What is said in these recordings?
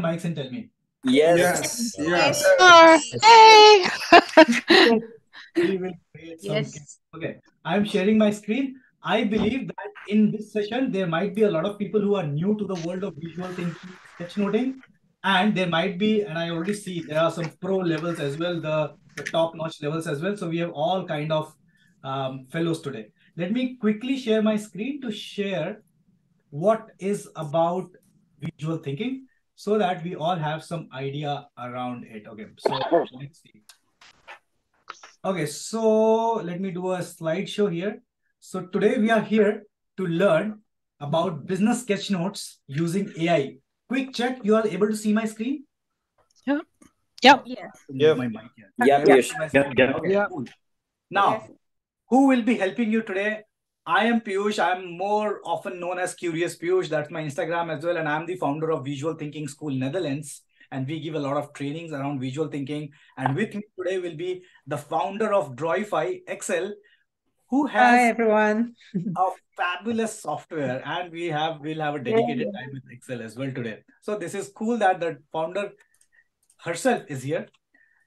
mics and tell me. Yes. Yes. yes. Hey. We will create some Yes. Okay, I'm sharing my screen. I believe that in this session, there might be a lot of people who are new to the world of visual thinking, sketchnoting, and there might be, and I already see there are some pro levels as well, the, the top-notch levels as well. So we have all kind of um, fellows today. Let me quickly share my screen to share what is about visual thinking so that we all have some idea around it. Okay, so let's see. Okay, so let me do a slideshow here. So today we are here to learn about business sketch notes using AI. Quick check, you are able to see my screen? Yep. Yes. Yeah. My mic here. Yeah, Piyush. Yeah, Yeah. Okay, Yeah. Now, who will be helping you today? I am Piyush. I'm more often known as Curious Piyush. That's my Instagram as well. And I'm the founder of Visual Thinking School Netherlands. And we give a lot of trainings around visual thinking. And with me today will be the founder of Drawify Axelle, who has Hi everyone. a fabulous software. And we have we'll have a dedicated time with Excel as well today. So this is cool that the founder herself is here.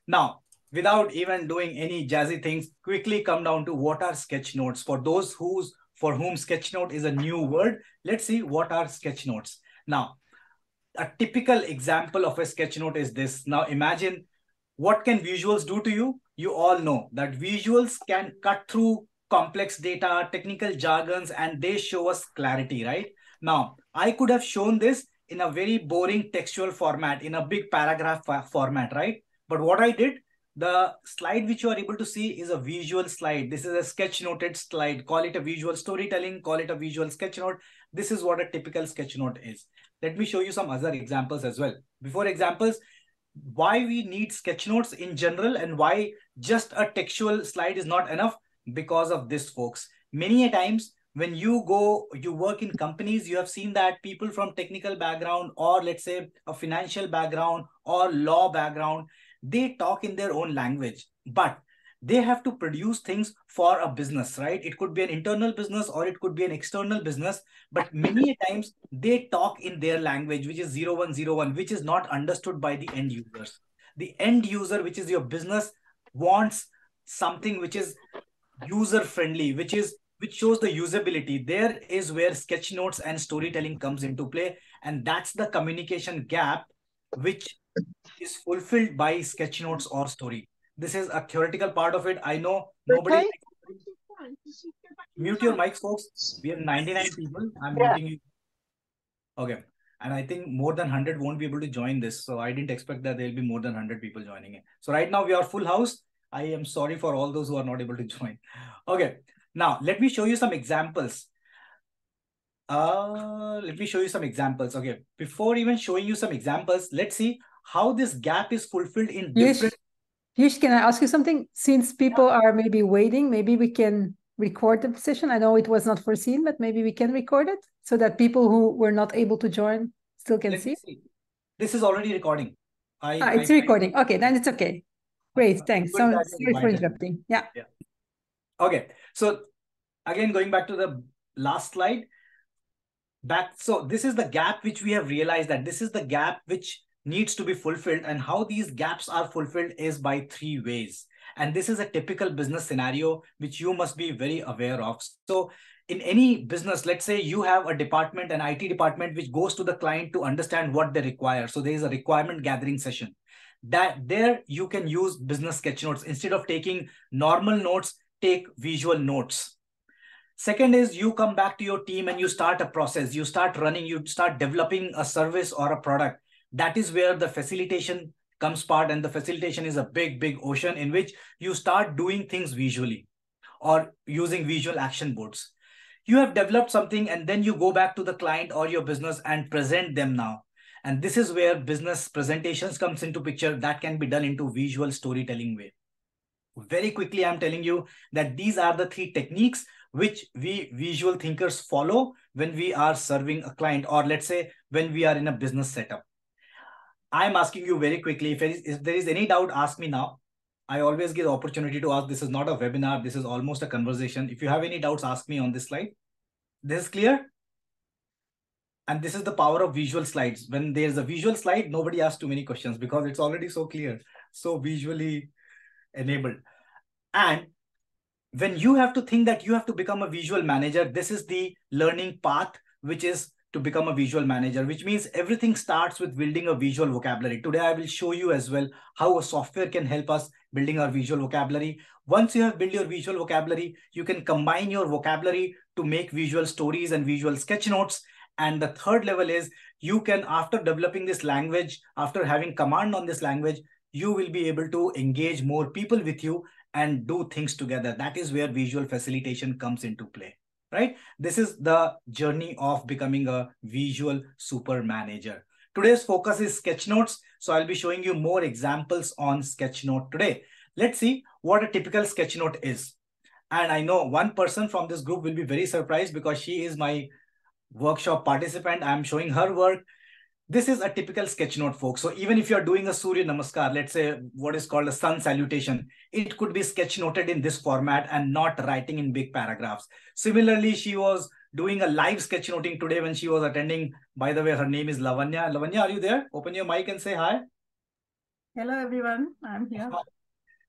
Now, without even doing any jazzy things, quickly come down to what are sketch notes. For those who's for whom sketch note is a new word, let's see what are sketch notes. Now, a typical example of a sketch note is this. Now imagine what can visuals do to you? You all know that visuals can cut through complex data, technical jargons, and they show us clarity, right? Now, I could have shown this in a very boring textual format, in a big paragraph format, right? But what I did, the slide which you are able to see is a visual slide. This is a sketch noted slide. Call it a visual storytelling, call it a visual sketch note. This is what a typical sketch note is. Let me show you some other examples as well. Before examples, why we need sketch notes in general and why just a textual slide is not enough because of this, folks. Many a times when you go, you work in companies, you have seen that people from technical background or let's say a financial background or law background, they talk in their own language, but they have to produce things for a business, right? It could be an internal business or it could be an external business, but many times they talk in their language, which is 0101, which is not understood by the end users. The end user, which is your business, wants something which is user friendly, which is which shows the usability. There is where sketch notes and storytelling comes into play, and that's the communication gap which is fulfilled by sketch notes or story. This is a theoretical part of it. I know nobody. Mute your mics, folks. We have 99 people. I'm muting you. Okay. And I think more than 100 won't be able to join this. So I didn't expect that there'll be more than 100 people joining it. So right now we are full house. I am sorry for all those who are not able to join. Okay. Now let me show you some examples. Uh, let me show you some examples. Okay. Before even showing you some examples, let's see how this gap is fulfilled in different. Yush, can I ask you something? Since people are maybe waiting, maybe we can record the session. I know it was not foreseen, but maybe we can record it so that people who were not able to join still can see. see. This is already recording. I, Ah, I- it's recording. Okay, then it's okay. Great, thanks. So sorry for interrupting. Yeah. Okay, so again, going back to the last slide, back. So this is the gap which we have realized that this is the gap which needs to be fulfilled, and how these gaps are fulfilled is by three ways. And this is a typical business scenario which you must be very aware of. So in any business, let's say you have a department, an IT department, which goes to the client to understand what they require. So there is a requirement gathering session. That there you can use business sketch notes instead of taking normal notes take visual notes. Second is you come back to your team and you start a process, you start running, you start developing a service or a product. That is where the facilitation comes part, and the facilitation is a big, big ocean in which you start doing things visually or using visual action boards. You have developed something and then you go back to the client or your business and present them now. And this is where business presentations comes into picture that can be done into visual storytelling way very quickly i'm telling you that these are the three techniques which we visual thinkers follow when we are serving a client or let's say when we are in a business setup i'm asking you very quickly if there is, if there is any doubt ask me now i always give opportunity to ask this is not a webinar this is almost a conversation if you have any doubts ask me on this slide this is clear and this is the power of visual slides. When there's a visual slide, nobody asks too many questions because it's already so clear, so visually enabled. And when you have to think that you have to become a visual manager, this is the learning path, which is to become a visual manager, which means everything starts with building a visual vocabulary. Today, I will show you as well how a software can help us building our visual vocabulary. Once you have built your visual vocabulary, you can combine your vocabulary to make visual stories and visual sketch notes. And the third level is you can, after developing this language, after having command on this language, you will be able to engage more people with you and do things together. That is where visual facilitation comes into play right? This is the journey of becoming a visual super manager. Today's focus is sketchnotes. So I'll be showing you more examples on sketchnote today. Let's see what a typical sketchnote is. And I know one person from this group will be very surprised because she is my workshop participant. I'm showing her work this is a typical sketch note, folks. So even if you're doing a Surya Namaskar, let's say what is called a sun salutation, it could be sketch noted in this format and not writing in big paragraphs. Similarly, she was doing a live sketch noting today when she was attending. By the way, her name is Lavanya. Lavanya, are you there? Open your mic and say hi. Hello, everyone. I'm here.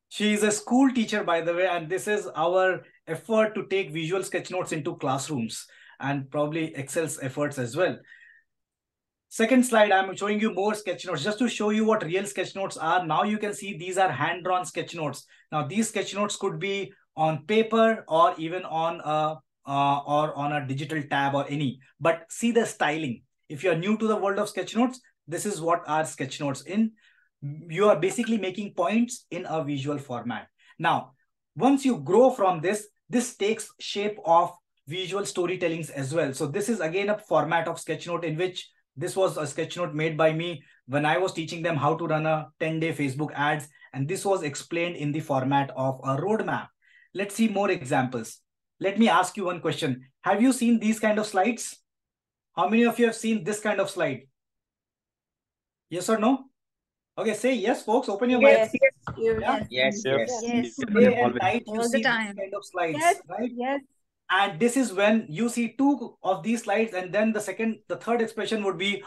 She is a school teacher, by the way, and this is our effort to take visual sketch notes into classrooms and probably Axelle's efforts as well. Second slide, I'm showing you more sketch notes just to show you what real sketch notes are. Now you can see these are hand-drawn sketch notes. Now these sketch notes could be on paper or even on a uh, or on a digital tab or any. But see the styling. If you're new to the world of sketch notes, this is what are sketch notes in. You are basically making points in a visual format. Now, once you grow from this, this takes shape of visual storytellings as well. So this is again a format of sketch note in which this was a sketch note made by me when I was teaching them how to run a 10-day Facebook ads. And this was explained in the format of a roadmap. Let's see more examples. Let me ask you one question. Have you seen these kind of slides? How many of you have seen this kind of slide? Yes or no? Okay, say yes, folks. Open your yes, mic. Yes, Yeah? Yes, yes, yes. yes. Day and night, you All the see these time. kind of slides, Yes. right? yes. And this is when you see two of these slides, and then the second, the third expression would be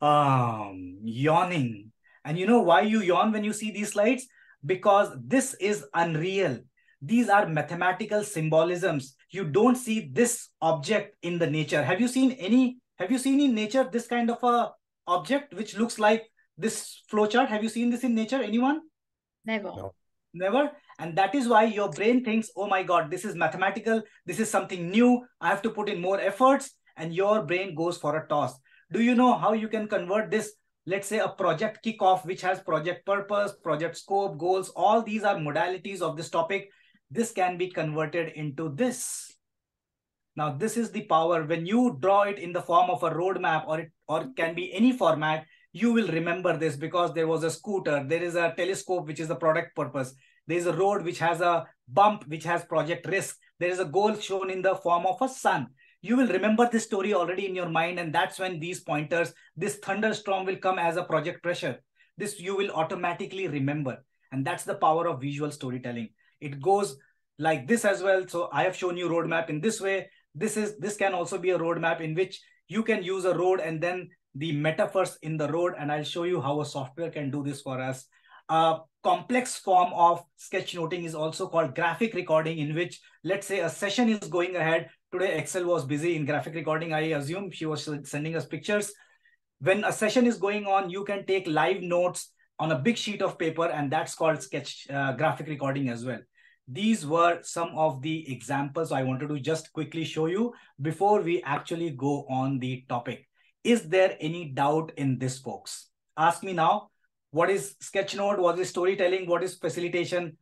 um, yawning. And you know why you yawn when you see these slides? Because this is unreal. These are mathematical symbolisms. You don't see this object in the nature. Have you seen any? Have you seen in nature this kind of a object which looks like this flowchart? Have you seen this in nature? Anyone? Never. No. Never. And that is why your brain thinks, oh my God, this is mathematical. This is something new. I have to put in more efforts. And your brain goes for a toss. Do you know how you can convert this? Let's say a project kickoff, which has project purpose, project scope, goals. All these are modalities of this topic. This can be converted into this. Now, this is the power. When you draw it in the form of a roadmap or it, or it can be any format, you will remember this because there was a scooter, there is a telescope, which is the product purpose. There is a road which has a bump, which has project risk. There is a goal shown in the form of a sun. You will remember this story already in your mind. And that's when these pointers, this thunderstorm will come as a project pressure. This you will automatically remember. And that's the power of visual storytelling. It goes like this as well. So I have shown you roadmap in this way. This is this can also be a roadmap in which you can use a road and then the metaphors in the road. And I'll show you how a software can do this for us. A complex form of sketchnoting is also called graphic recording, in which, let's say, a session is going ahead. Today, Axelle was busy in graphic recording. I assume she was sending us pictures. When a session is going on, you can take live notes on a big sheet of paper, and that's called sketch uh, graphic recording as well. These were some of the examples I wanted to just quickly show you before we actually go on the topic. Is there any doubt in this, folks? Ask me now. What is sketchnote? What is storytelling? What is facilitation?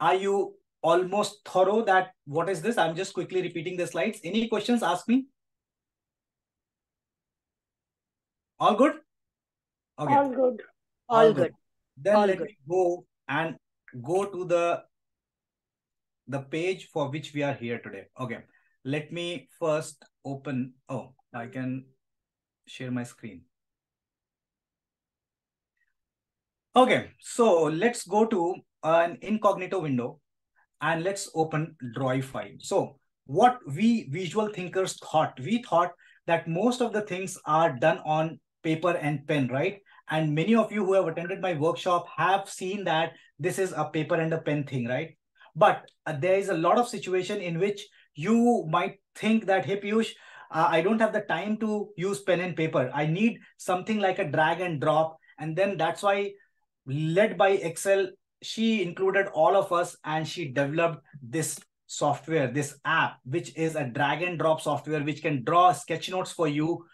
Are you almost thorough that what is this? I'm just quickly repeating the slides. Any questions ask me. All good? Okay. All good. All good. then all let good. me go and go to the the page for which we are here today. Okay. Let me first open oh i can share my screen Okay, so let's go to an incognito window and let's open Drawify. So what we visual thinkers thought, we thought that most of the things are done on paper and pen, right? And many of you who have attended my workshop have seen that this is a paper and a pen thing, right? But uh, there is a lot of situation in which you might think that, hey, Piyush, uh, I don't have the time to use pen and paper. I need something like a drag and drop. And then that's why, led by Axelle, she included all of us and she developed this software, this app, which is a drag and drop software, which can draw sketch notes for you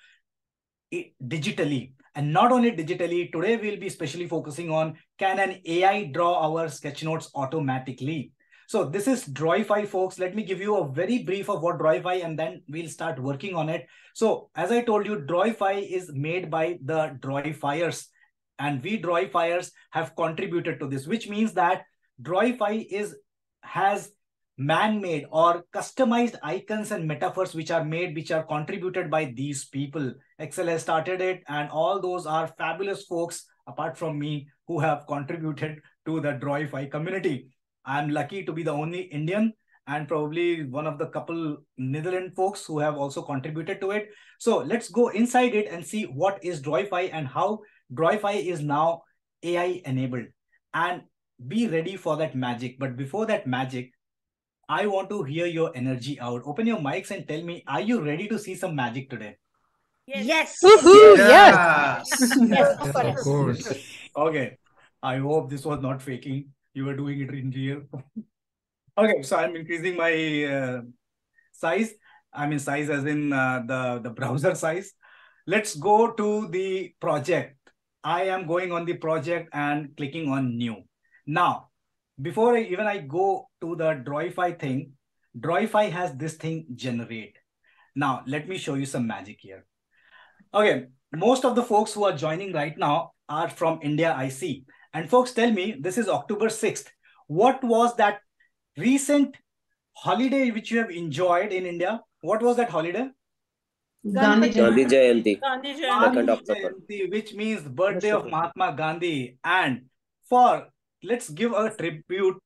digitally. And not only digitally, today we'll be specially focusing on can an AI draw our sketch notes automatically? So this is Drawify, folks. Let me give you a very brief of what Drawify and then we'll start working on it. So as I told you, Drawify is made by the Drawifiers and we Drawifiers have contributed to this, which means that Drawify is has man-made or customized icons and metaphors which are made, which are contributed by these people. Axelle has started it and all those are fabulous folks apart from me who have contributed to the Drawify community. I'm lucky to be the only Indian and probably one of the couple Netherlands folks who have also contributed to it. So let's go inside it and see what is Drawify and how Drawify is now AI enabled and be ready for that magic. But before that magic, I want to hear your energy out. Open your mics and tell me, are you ready to see some magic today? Yes. Woohoo! Yeah. Yes. Yes, Yes, of course. Okay. I hope this was not faking. You were doing it in real. okay, so I'm increasing my uh, size. I mean size as in uh, the, the browser size. Let's go to the project. I am going on the project and clicking on new. Now, before I, even I go to the Drawify thing, Drawify has this thing generate. Now, let me show you some magic here. Okay, most of the folks who are joining right now are from India, I see. And folks, tell me, this is October 6th. What was that recent holiday which you have enjoyed in India? What was that holiday? Gandhi Gandhi Jayanti. Gandhi Jayanti. Second Gandhi October. Jayanti, which means birthday of Mahatma Gandhi. And for let's give a tribute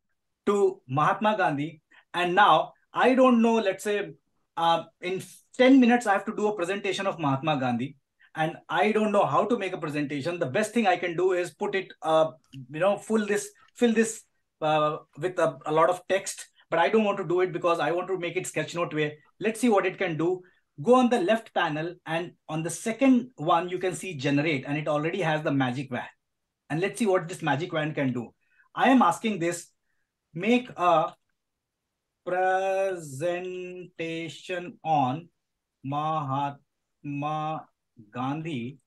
to Mahatma Gandhi. And now I don't know, let's say uh, in 10 minutes, I have to do a presentation of Mahatma Gandhi. And I don't know how to make a presentation. The best thing I can do is put it, uh, you know, full this, fill this uh, with a, a lot of text. But I don't want to do it because I want to make it sketch note way. Let's see what it can do go on the left panel and on the second one you can see generate and it already has the magic wand and let's see what this magic wand can do i am asking this make a presentation on mahatma gandhi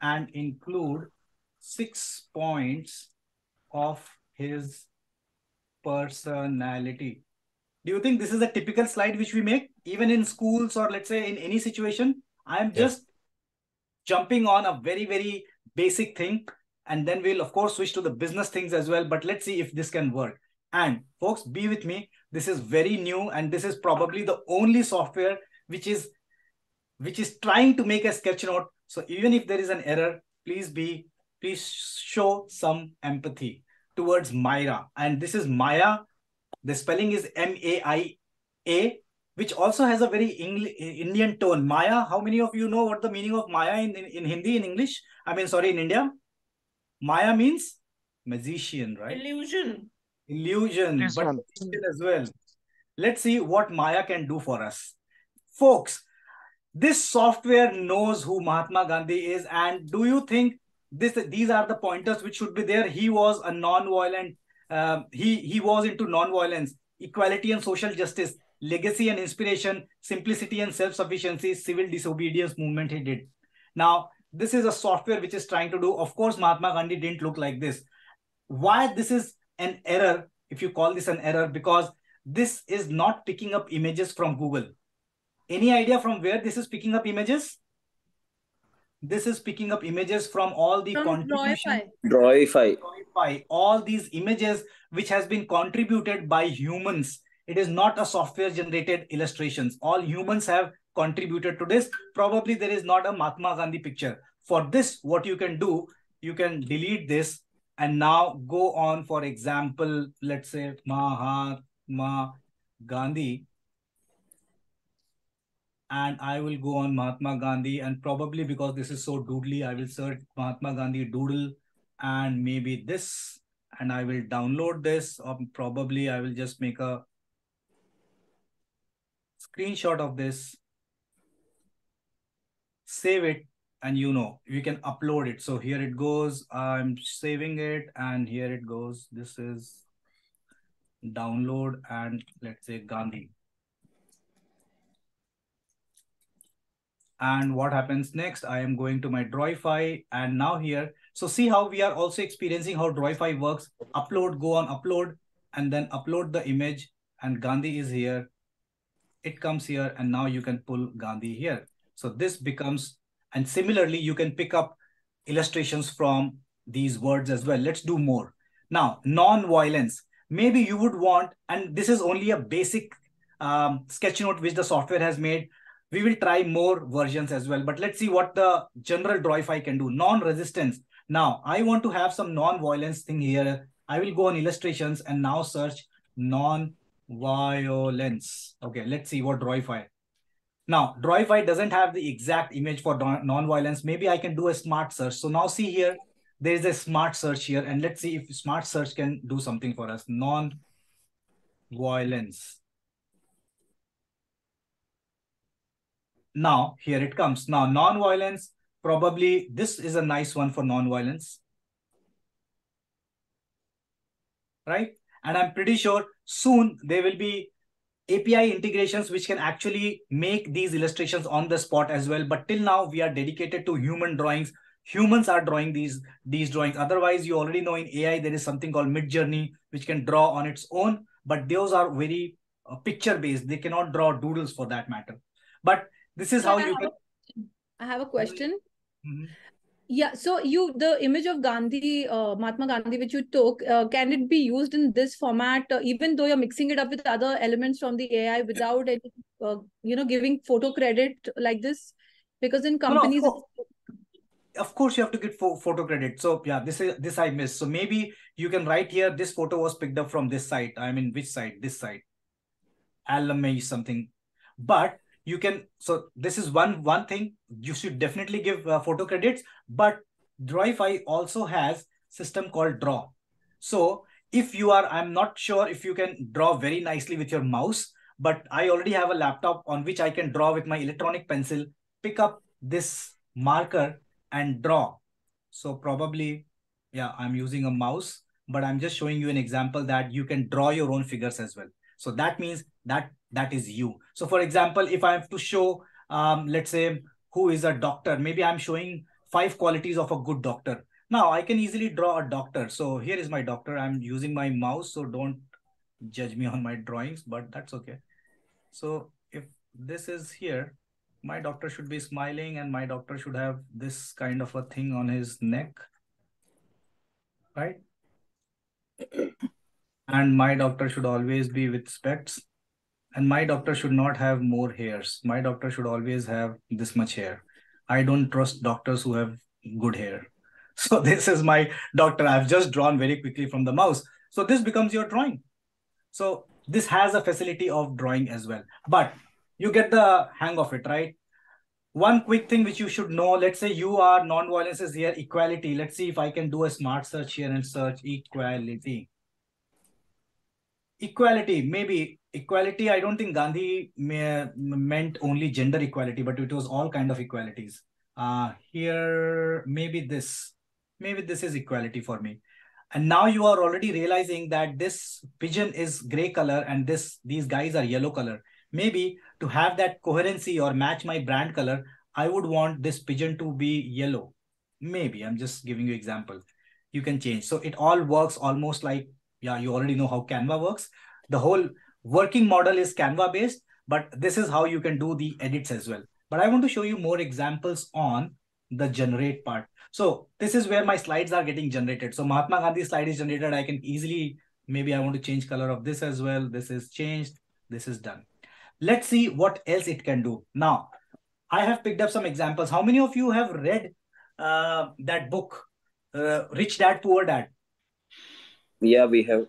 and include six points of his personality. Do you think this is a typical slide which we make even in schools or let's say in any situation? I am Yeah. just jumping on a very very basic thing and then we'll of course switch to the business things as well but let's see if this can work. And folks be with me. This is very new and this is probably the only software which is which is trying to make a sketch note. So even if there is an error please be please show some empathy towards myra and this is maya. The spelling is m-a-i-a which also has a very Engl- indian tone. Maya how many of you know what the meaning of maya in, in, in hindi in english? I mean sorry in india? Maya means magician right? Illusion. illusion, Yes, but as well. Let's see what Maya can do for us. Folks, this software knows who Mahatma Gandhi is. And do you think this these are the pointers which should be there? He was a non-violent, um, he, he was into non-violence, equality and social justice, legacy and inspiration, simplicity and self-sufficiency, civil disobedience movement he did. Now, this is a software which is trying to do. Of course, Mahatma Gandhi didn't look like this. Why this is an error, if you call this an error, because this is not picking up images from Google. Any idea from where this is picking up images? This is picking up images from all the From contribution Drawify. Drawify. all these images which has been contributed by humans. It is not a software generated illustrations. All humans have contributed to this. Probably there is not a Mahatma Gandhi picture. For this, what you can do, you can delete this and now go on, for example, let's say Mahatma Gandhi. And I will go on Mahatma Gandhi and probably because this is so doodly, I will search Mahatma Gandhi doodle and maybe this and I will download this or probably I will just make a screenshot of this, save it and you know, you can upload it. So here it goes, I'm saving it and here it goes. This is download and let's say Gandhi. And what happens next? I am going to my Drawify and now here. So see how we are also experiencing how Drawify works. Upload, go on upload and then upload the image and Gandhi is here. It comes here and now you can pull Gandhi here. So this becomes, and similarly, you can pick up illustrations from these words as well. Let's do more. Now, non-violence. Maybe you would want, and this is only a basic um, sketch note which the software has made we will try more versions as well. But let's see what the general Drawify can do. Non-resistance. Now, I want to have some non-violence thing here. I will go on illustrations and now search non-violence. Okay, let's see what Drawify. Now, Drawify doesn't have the exact image for non-violence. Maybe I can do a smart search. So now see here, there is a smart search here. And let's see if smart search can do something for us. Non-violence. Now, here it comes. Now, non-violence, probably this is a nice one for non-violence. Right? And I'm pretty sure soon there will be API integrations which can actually make these illustrations on the spot as well. But till now, we are dedicated to human drawings. Humans are drawing these, these drawings. Otherwise, you already know in AI, there is something called Midjourney, which can draw on its own. But those are very uh, picture-based. They cannot draw doodles for that matter. But this is how you can i have a question. Mm -hmm. yeah so you the image of gandhi uh, mahatma gandhi which you took uh, can it be used in this format uh, even though you're mixing it up with other elements from the ai without any uh, you know giving photo credit like this? Because in companies no, no, of course you have to get photo credit. So yeah this is this i missed. So maybe you can write here this photo was picked up from this site. I mean which site? This site. Alumni something. But you can so this is one one thing you should definitely give uh, photo credits but drawify also has system called draw. So if you are i'm not sure if you can draw very nicely with your mouse but i already have a laptop on which i can draw with my electronic pencil pick up this marker and draw. So probably yeah i'm using a mouse but i'm just showing you an example that you can draw your own figures as well. So that means that that is you. So for example, if I have to show, um, let's say, who is a doctor, maybe I'm showing five qualities of a good doctor. Now I can easily draw a doctor. So here is my doctor. I'm using my mouse, so don't judge me on my drawings, but that's okay. So if this is here, my doctor should be smiling and my doctor should have this kind of a thing on his neck, right? and my doctor should always be with specs and my doctor should not have more hairs. My doctor should always have this much hair. I don't trust doctors who have good hair. So this is my doctor. I've just drawn very quickly from the mouse. So this becomes your drawing. So this has a facility of drawing as well. But you get the hang of it right? One quick thing which you should know let's say you are non-violence is here equality. Let's see if i can do a smart search here and search equality equality maybe equality i don't think gandhi may, meant only gender equality but it was all kind of equalities. Uh here maybe this maybe this is equality for me. And now you are already realizing that this pigeon is gray color and this these guys are yellow color. Maybe to have that coherency or match my brand color i would want this pigeon to be yellow. Maybe i'm just giving you example. You can change. So it all works almost like yeah, you already know how Canva works. The whole working model is Canva based, but this is how you can do the edits as well. But I want to show you more examples on the generate part. So this is where my slides are getting generated. So Mahatma Gandhi slide is generated. I can easily, maybe I want to change color of this as well. This is changed. This is done. Let's see what else it can do. Now, I have picked up some examples. How many of you have read uh, that book, uh, Rich Dad, Poor Dad? Yeah, we have.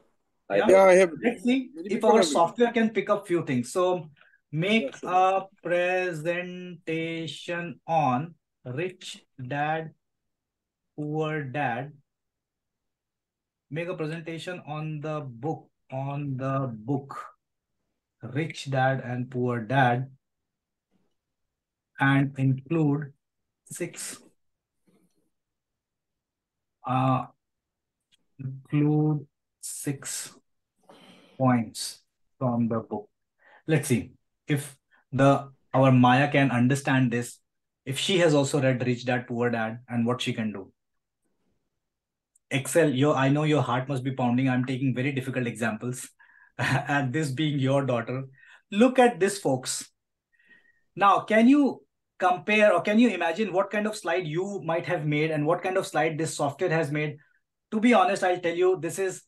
I yeah, yeah, I have. Let's see if our software can pick up few things. So make Yeah, sure. a presentation on rich dad, poor dad. Make a presentation on the book, on the book, Rich Dad and Poor Dad, and include six uh include six points from the book. Let's see if the our Maya can understand this, if she has also read Rich Dad, Poor Dad, and what she can do. Axelle, your I know your heart must be pounding. I'm taking very difficult examples, and this being your daughter. Look at this, folks. Now, can you compare or can you imagine what kind of slide you might have made and what kind of slide this software has made? To be honest, I'll tell you, this is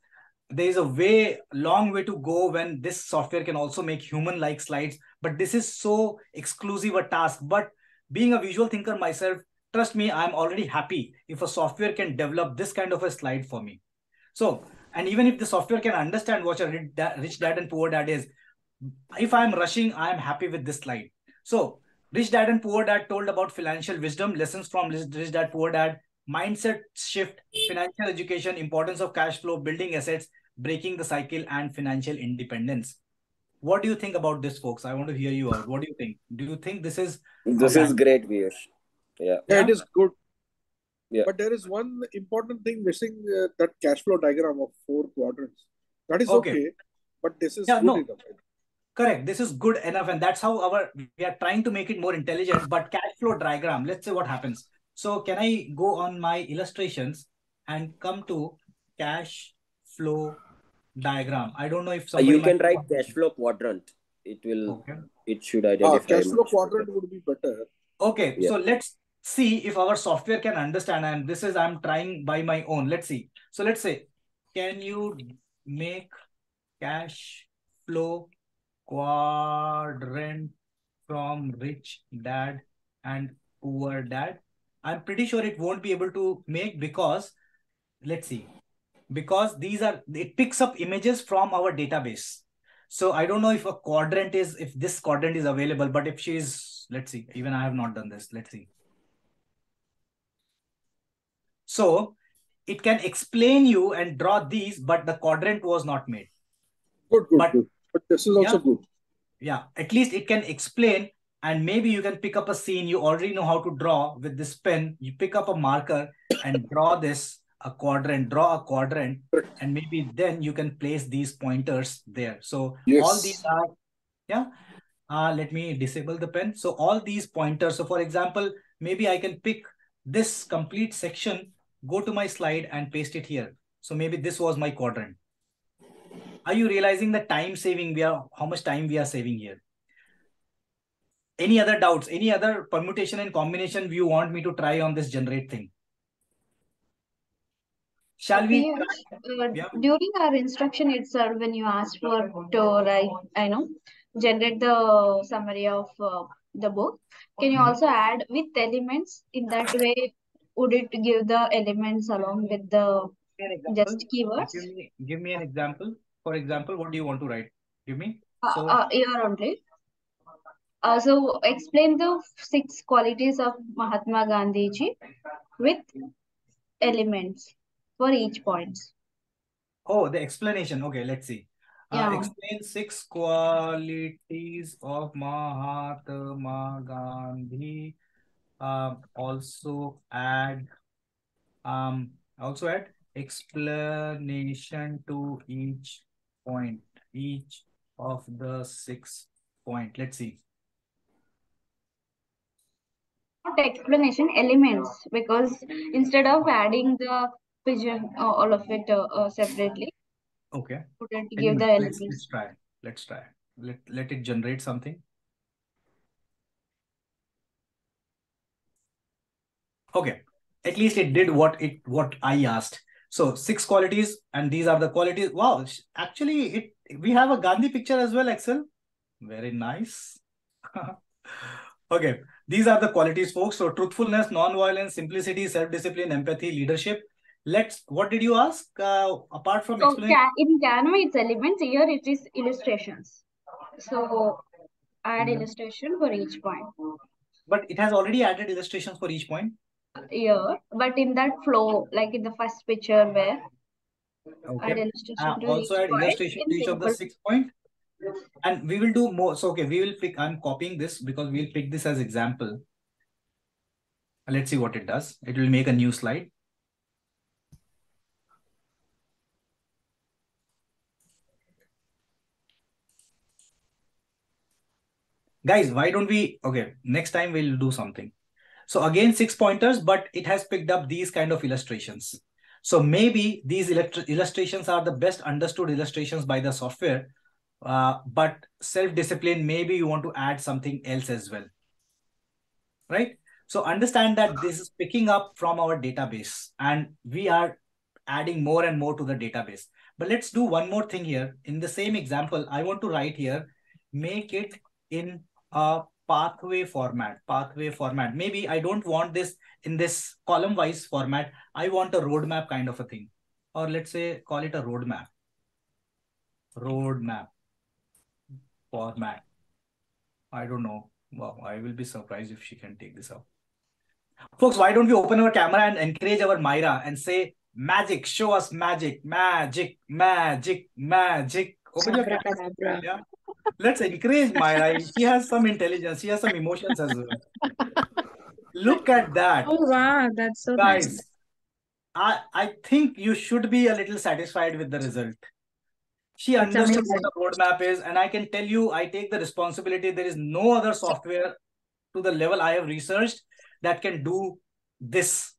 there is a way long way to go when this software can also make human like slides but this is so exclusive a task. But being a visual thinker myself trust me i'm already happy if a software can develop this kind of a slide for me. So and even if the software can understand what a rich dad and poor dad is if i'm rushing i'm happy with this slide. So rich dad and poor dad told about financial wisdom lessons from rich dad poor dad mindset shift financial education importance of cash flow building assets breaking the cycle and financial independence what do you think about this folks i want to hear you out what do you think do you think this is This is great, Piyush. Yeah. Yeah, it Yeah. is good. Yeah. But there is one important thing missing uh, that cash flow diagram of four quadrants. That is Okay. okay, but this is Yeah, good no. enough. correct this is good enough and that's how our we are trying to make it more intelligent but cash flow diagram let's say what happens so can i go on my illustrations and come to cash flow diagram i don't know if Uh, somebody you can might- write cash flow quadrant. It will. okay It should Ah, identify. cash flow quadrant better. would be better. Okay, Yeah. so let's see if our software can understand. And this is I'm trying by my own. Let's see. So let's say, can you make cash flow quadrant from rich dad and poor dad? I'm pretty sure it won't be able to make because let's see, because these are it picks up images from our database. So I don't know if a quadrant is if this quadrant is available, but if she is, let's see, even I have not done this. Let's see. So it can explain you and draw these, but the quadrant was not made. Good, good, But- good. But this is also Yeah. good. Yeah, at least it can explain, and maybe you can pick up a scene. You already know how to draw with this pen. You pick up a marker and draw this a quadrant, draw a quadrant, and maybe then you can place these pointers there. So all these are, yeah. Uh, let me disable the pen. So all these pointers. So for example, maybe I can pick this complete section, go to my slide and paste it here. So maybe this was my quadrant. Are you realizing the time saving we are, how much time we are saving here? Any other doubts? Any other permutation and combination you want me to try on this generate thing? Shall we? Uh, Yeah. during our instruction itself, when you asked for to write, I know, generate the summary of uh, the book, can you Mhm. also add with elements? In that way, would it give the elements along with the Give me an just keywords? Give me, give me an example. For example, what do you want to write? Give me. Uh, So- uh, here only. Uh, so explain the six qualities of Mahatma Gandhi ji with elements for each point. Oh, the explanation. Okay, let's see. Uh, Yeah. explain six qualities of Mahatma Gandhi. Uh, also add, um, also add explanation to each point, each of the six point. Let's see. Not explanation, elements, because instead of adding the pigeon, uh, all of it uh, uh, separately, Okay. wouldn't give the Elements. Let's, let's try. Let's try. Let, let it generate something. Okay. At least it did what it what I asked. So six qualities, and these are the qualities. Wow, actually, it we have a Gandhi picture as well, Axelle. Very nice. okay, these are the qualities, folks. So truthfulness, non-violence, simplicity, self-discipline, empathy, leadership. Let's. What did you ask? Uh, apart from So ca in Canva, it's elements. Here it is illustrations. So add Mhm. illustration for each point. But it has already added illustrations for each point. Yeah, but in that flow, like in the first picture where add illustration Uh, to also add illustration to each of the six point. And we will do more. So, okay, we will pick, I'm copying this because we'll pick this as example. Let's see what it does. It will make a new slide. Guys, why don't we, okay, next time we'll do something. So again, six pointers, but it has picked up these kind of illustrations. So maybe these illustr- illustrations are the best understood illustrations by the software, uh, but self-discipline, maybe you want to add something else as well, right? So understand that this is picking up from our database and we are adding more and more to the database. But let's do one more thing here. In the same example, I want to write here, make it in a pathway format, pathway format. Maybe I don't want this in this column wise format. I want a roadmap kind of a thing. Or let's say, call it a roadmap. Roadmap format. I don't know. Wow, I will be surprised if she can take this out. Folks, why don't we open our camera and encourage our Myra and say, magic, show us magic, magic, magic, magic. Open your camera. Yeah. Let's encourage Myra. She has some intelligence. She has some emotions as well. Look at that. Oh wow, that's so Guys, nice. I, I think you should be a little satisfied with the result. She understood amazing. what a roadmap is, and I can tell you, I take the responsibility. There is no other software to the level I have researched that can do this,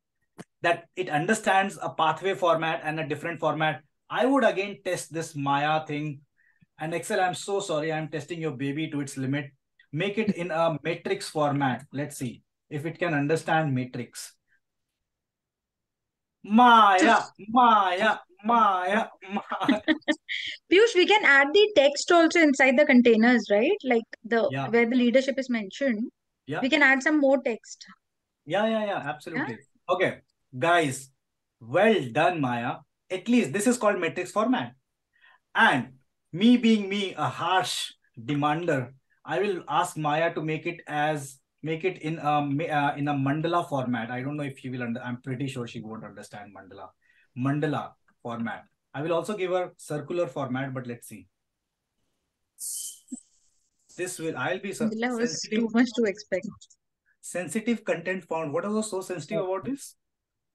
that it understands a pathway format and a different format. I would again test this Maya thing. And Axelle, I'm so sorry, I'm testing your baby to its limit. Make it in a matrix format. Let's see if it can understand matrix. Maya, Maya, Maya, Maya. Piyush, we can add the text also inside the containers, right? Like the Yeah. where the leadership is mentioned. Yeah. We can add some more text. Yeah, yeah, yeah, absolutely. Okay, guys, well done, Maya. At least this is called matrix format. And me being me, a harsh demander, I will ask Maya to make it as make it in a uh, in a mandala format. I don't know if she will. Under, I'm pretty sure she won't understand mandala. Mandala format. I will also give her circular format, but let's see. This will. I'll be Mandala was sensitive. too much to expect. sensitive content found. What was so sensitive about this?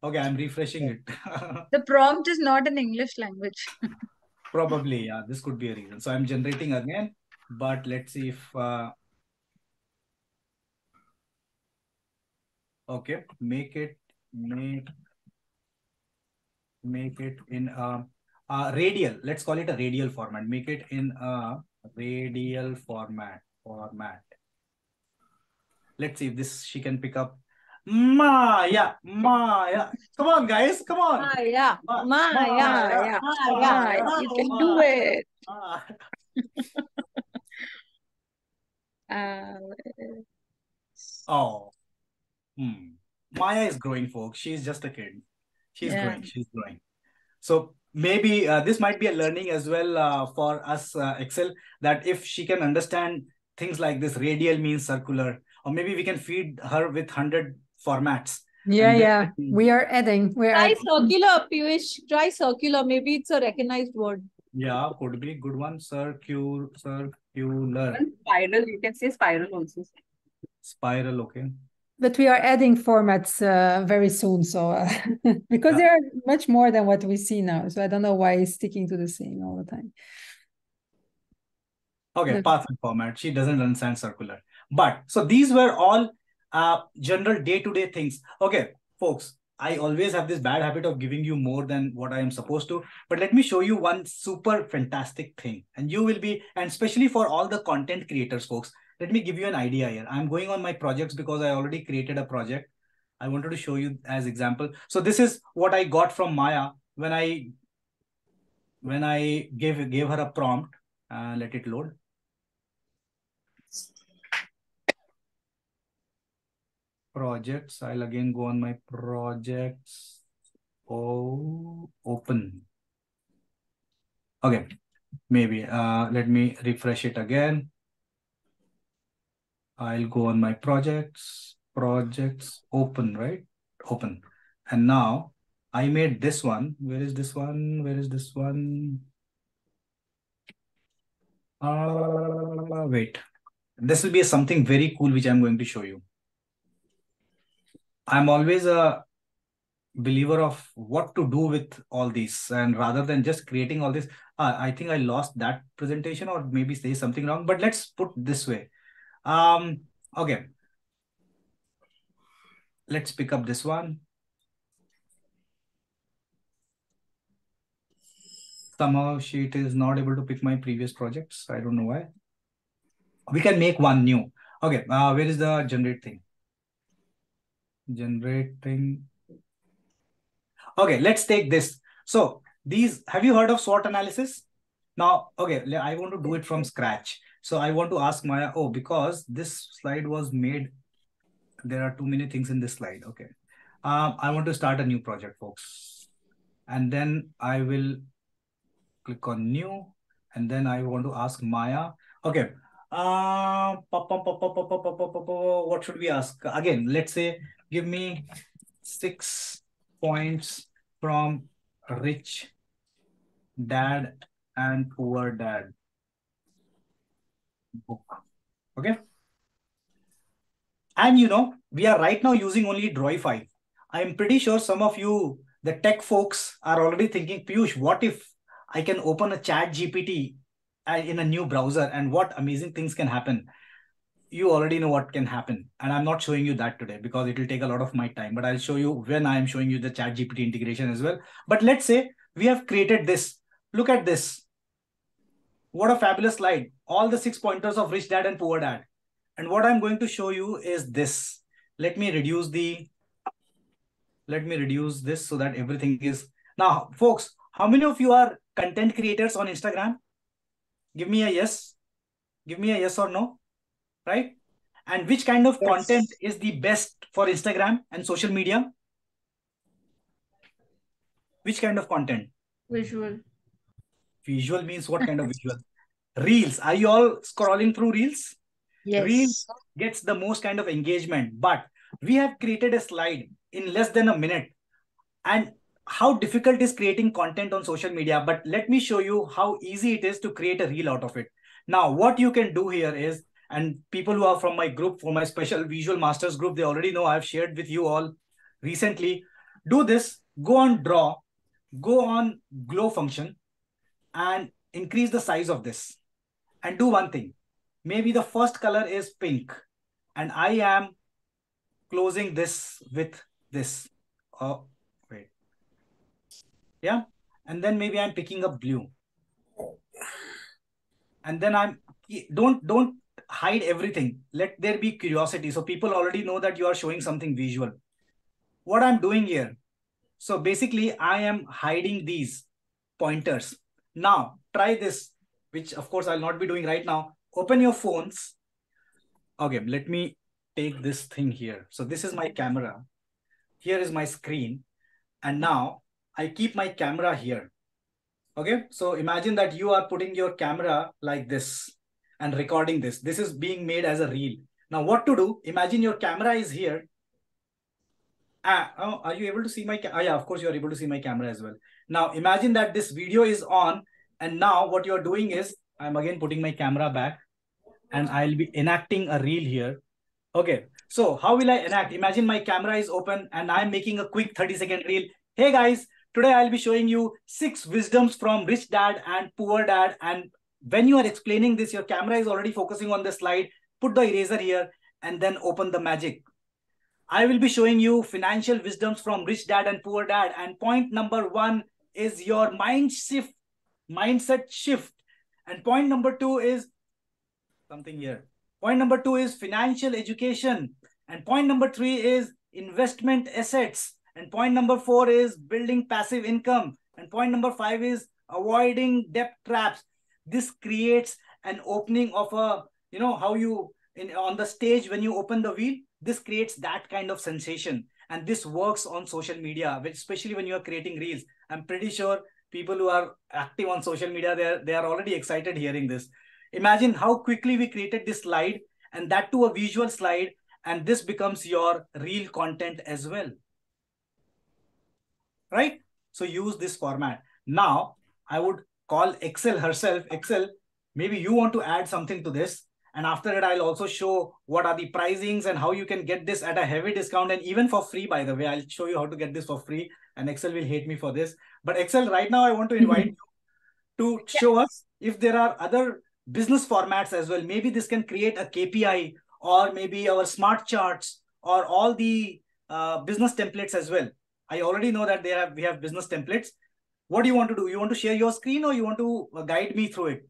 Okay, I'm refreshing it. The prompt is not in English language. Probably, yeah, this could be a reason. So I'm generating again, but let's see if uh, okay, make it make make it in a, a radial. Let's call it a radial format. Make it in a radial format format. Let's see if this she can pick up. Maya, Maya. Come on, guys, come on. Maya, Ma- Maya, Maya, Maya, Yeah, you can do it. Uh, Oh, hmm. Maya is growing, folks. She's just a kid. She's Yeah. growing. She's growing. So maybe uh, this might be a learning as well uh, for us, uh, Axelle, that if she can understand things like this, radial means circular, or maybe we can feed her with 100 formats. Yeah, then yeah. we are adding. We're Try adding. circular, Piyush. Try circular. Maybe it's a recognized word. Yeah, could be good one. Circular, circular, And spiral, you can say spiral also. spiral. Okay. But we are adding formats uh, very soon. So uh, because Yeah. there are much more than what we see now. So I don't know why it's sticking to the same all the time. Okay, path pathway format. She doesn't understand circular. But so these were all uh general day-to-day things. Okay, folks, I always have this bad habit of giving you more than what I am supposed to. But let me show you one super fantastic thing. And you will be, and especially for all the content creators, folks, let me give you an idea here. I'm going on my projects because I already created a project. I wanted to show you as example. So this is what I got from Maya when I when I gave gave her a prompt. Uh, let it load. projects. I'll again go on my projects. Oh, open. Okay, maybe. Uh, let me refresh it again. I'll go on my projects, projects, open, right? Open. And now I made this one. Where is this one? Where is this one? Uh, wait. This will be something very cool which I'm going to show you. I'm always a believer of what to do with all these and rather than just creating all this uh, i think i lost that presentation or maybe say something wrong but let's put this way um okay. Let's pick up this one. Somehow sheet is not able to pick my previous projects. I don't know why. We can make one new. Okay uh, where is the generate thing? Generate thing. Okay, let's take this. So these, have you heard of SWOT analysis? Now, okay, I want to do it from scratch. So I want to ask Maya, oh, because this slide was made, there are too many things in this slide. Okay. Um, I want to start a new project, folks. And then I will click on new. And then I want to ask Maya, okay, uh, what should we ask? Again, let's say, give me six points from rich dad and poor dad. Okay. And you know, we are right now using only Drawify. I'm pretty sure some of you, the tech folks, are already thinking, Piyush, what if I can open a chat GPT uh, in a new browser and what amazing things can happen? you already know what can happen. And I'm not showing you that today because it will take a lot of my time, but I'll show you when I'm showing you the chat GPT integration as well. But let's say we have created this. Look at this. What a fabulous slide. All the six pointers of rich dad and poor dad. And what I'm going to show you is this. Let me reduce the, let me reduce this so that everything is, now folks, how many of you are content creators on Instagram? Give me a yes. Give me a yes or no right? And which kind of yes. content is the best for Instagram and social media? Which kind of content? Visual. Visual means what kind of visual? Reels. Are you all scrolling through Reels? Yes. Reels gets the most kind of engagement, but we have created a slide in less than a minute. And how difficult is creating content on social media, but let me show you how easy it is to create a reel out of it. Now, what you can do here is and people who are from my group, for my special visual masters group, they already know I've shared with you all recently. Do this, go on draw, go on glow function and increase the size of this. And do one thing. Maybe the first color is pink. And I am closing this with this. Oh, wait. Yeah. And then maybe I'm picking up blue. And then I'm don't don't hide everything. Let there be curiosity. So people already know that you are showing something visual. What I'm doing here. So basically, I am hiding these pointers. Now, try this, which of course I'll not be doing right now. Open your phones. Okay, let me take this thing here. So this is my camera. Here is my screen. And now I keep my camera here. Okay, so imagine that you are putting your camera like this and recording this. This is being made as a reel. Now what to do? Imagine your camera is here. Ah, oh, are you able to see my, oh yeah, of course you are able to see my camera as well. Now imagine that this video is on and now what you're doing is, I'm again putting my camera back and I'll be enacting a reel here. Okay, so how will I enact? Imagine my camera is open and I'm making a quick 30 second reel. Hey guys, today I'll be showing you six wisdoms from rich dad and poor dad and when you are explaining this, your camera is already focusing on the slide. Put the eraser here and then open the magic. I will be showing you financial wisdoms from rich dad and poor dad. And point number one is your mind shift, mindset shift. And point number two is something here. Point number two is financial education. And point number three is investment assets. And point number four is building passive income. And point number five is avoiding debt traps this creates an opening of a you know how you in on the stage when you open the wheel this creates that kind of sensation and this works on social media especially when you are creating reels i'm pretty sure people who are active on social media they are, they are already excited hearing this imagine how quickly we created this slide and that to a visual slide, and this becomes your real content as well. Right? So use this format. Now, I would call Axelle herself. Axelle, maybe you want to add something to this. And after that, I'll also show what are the pricings and how you can get this at a heavy discount and even for free, by the way. I'll show you how to get this for free. And Axelle will hate me for this. But Axelle, right now, I want to invite you to show us if there are other business formats as well. Maybe this can create a KPI or maybe our smart charts or all the uh, business templates as well. I already know that they have we have business templates. What do you want to do? You want to share your screen or you want to uh, guide me through it?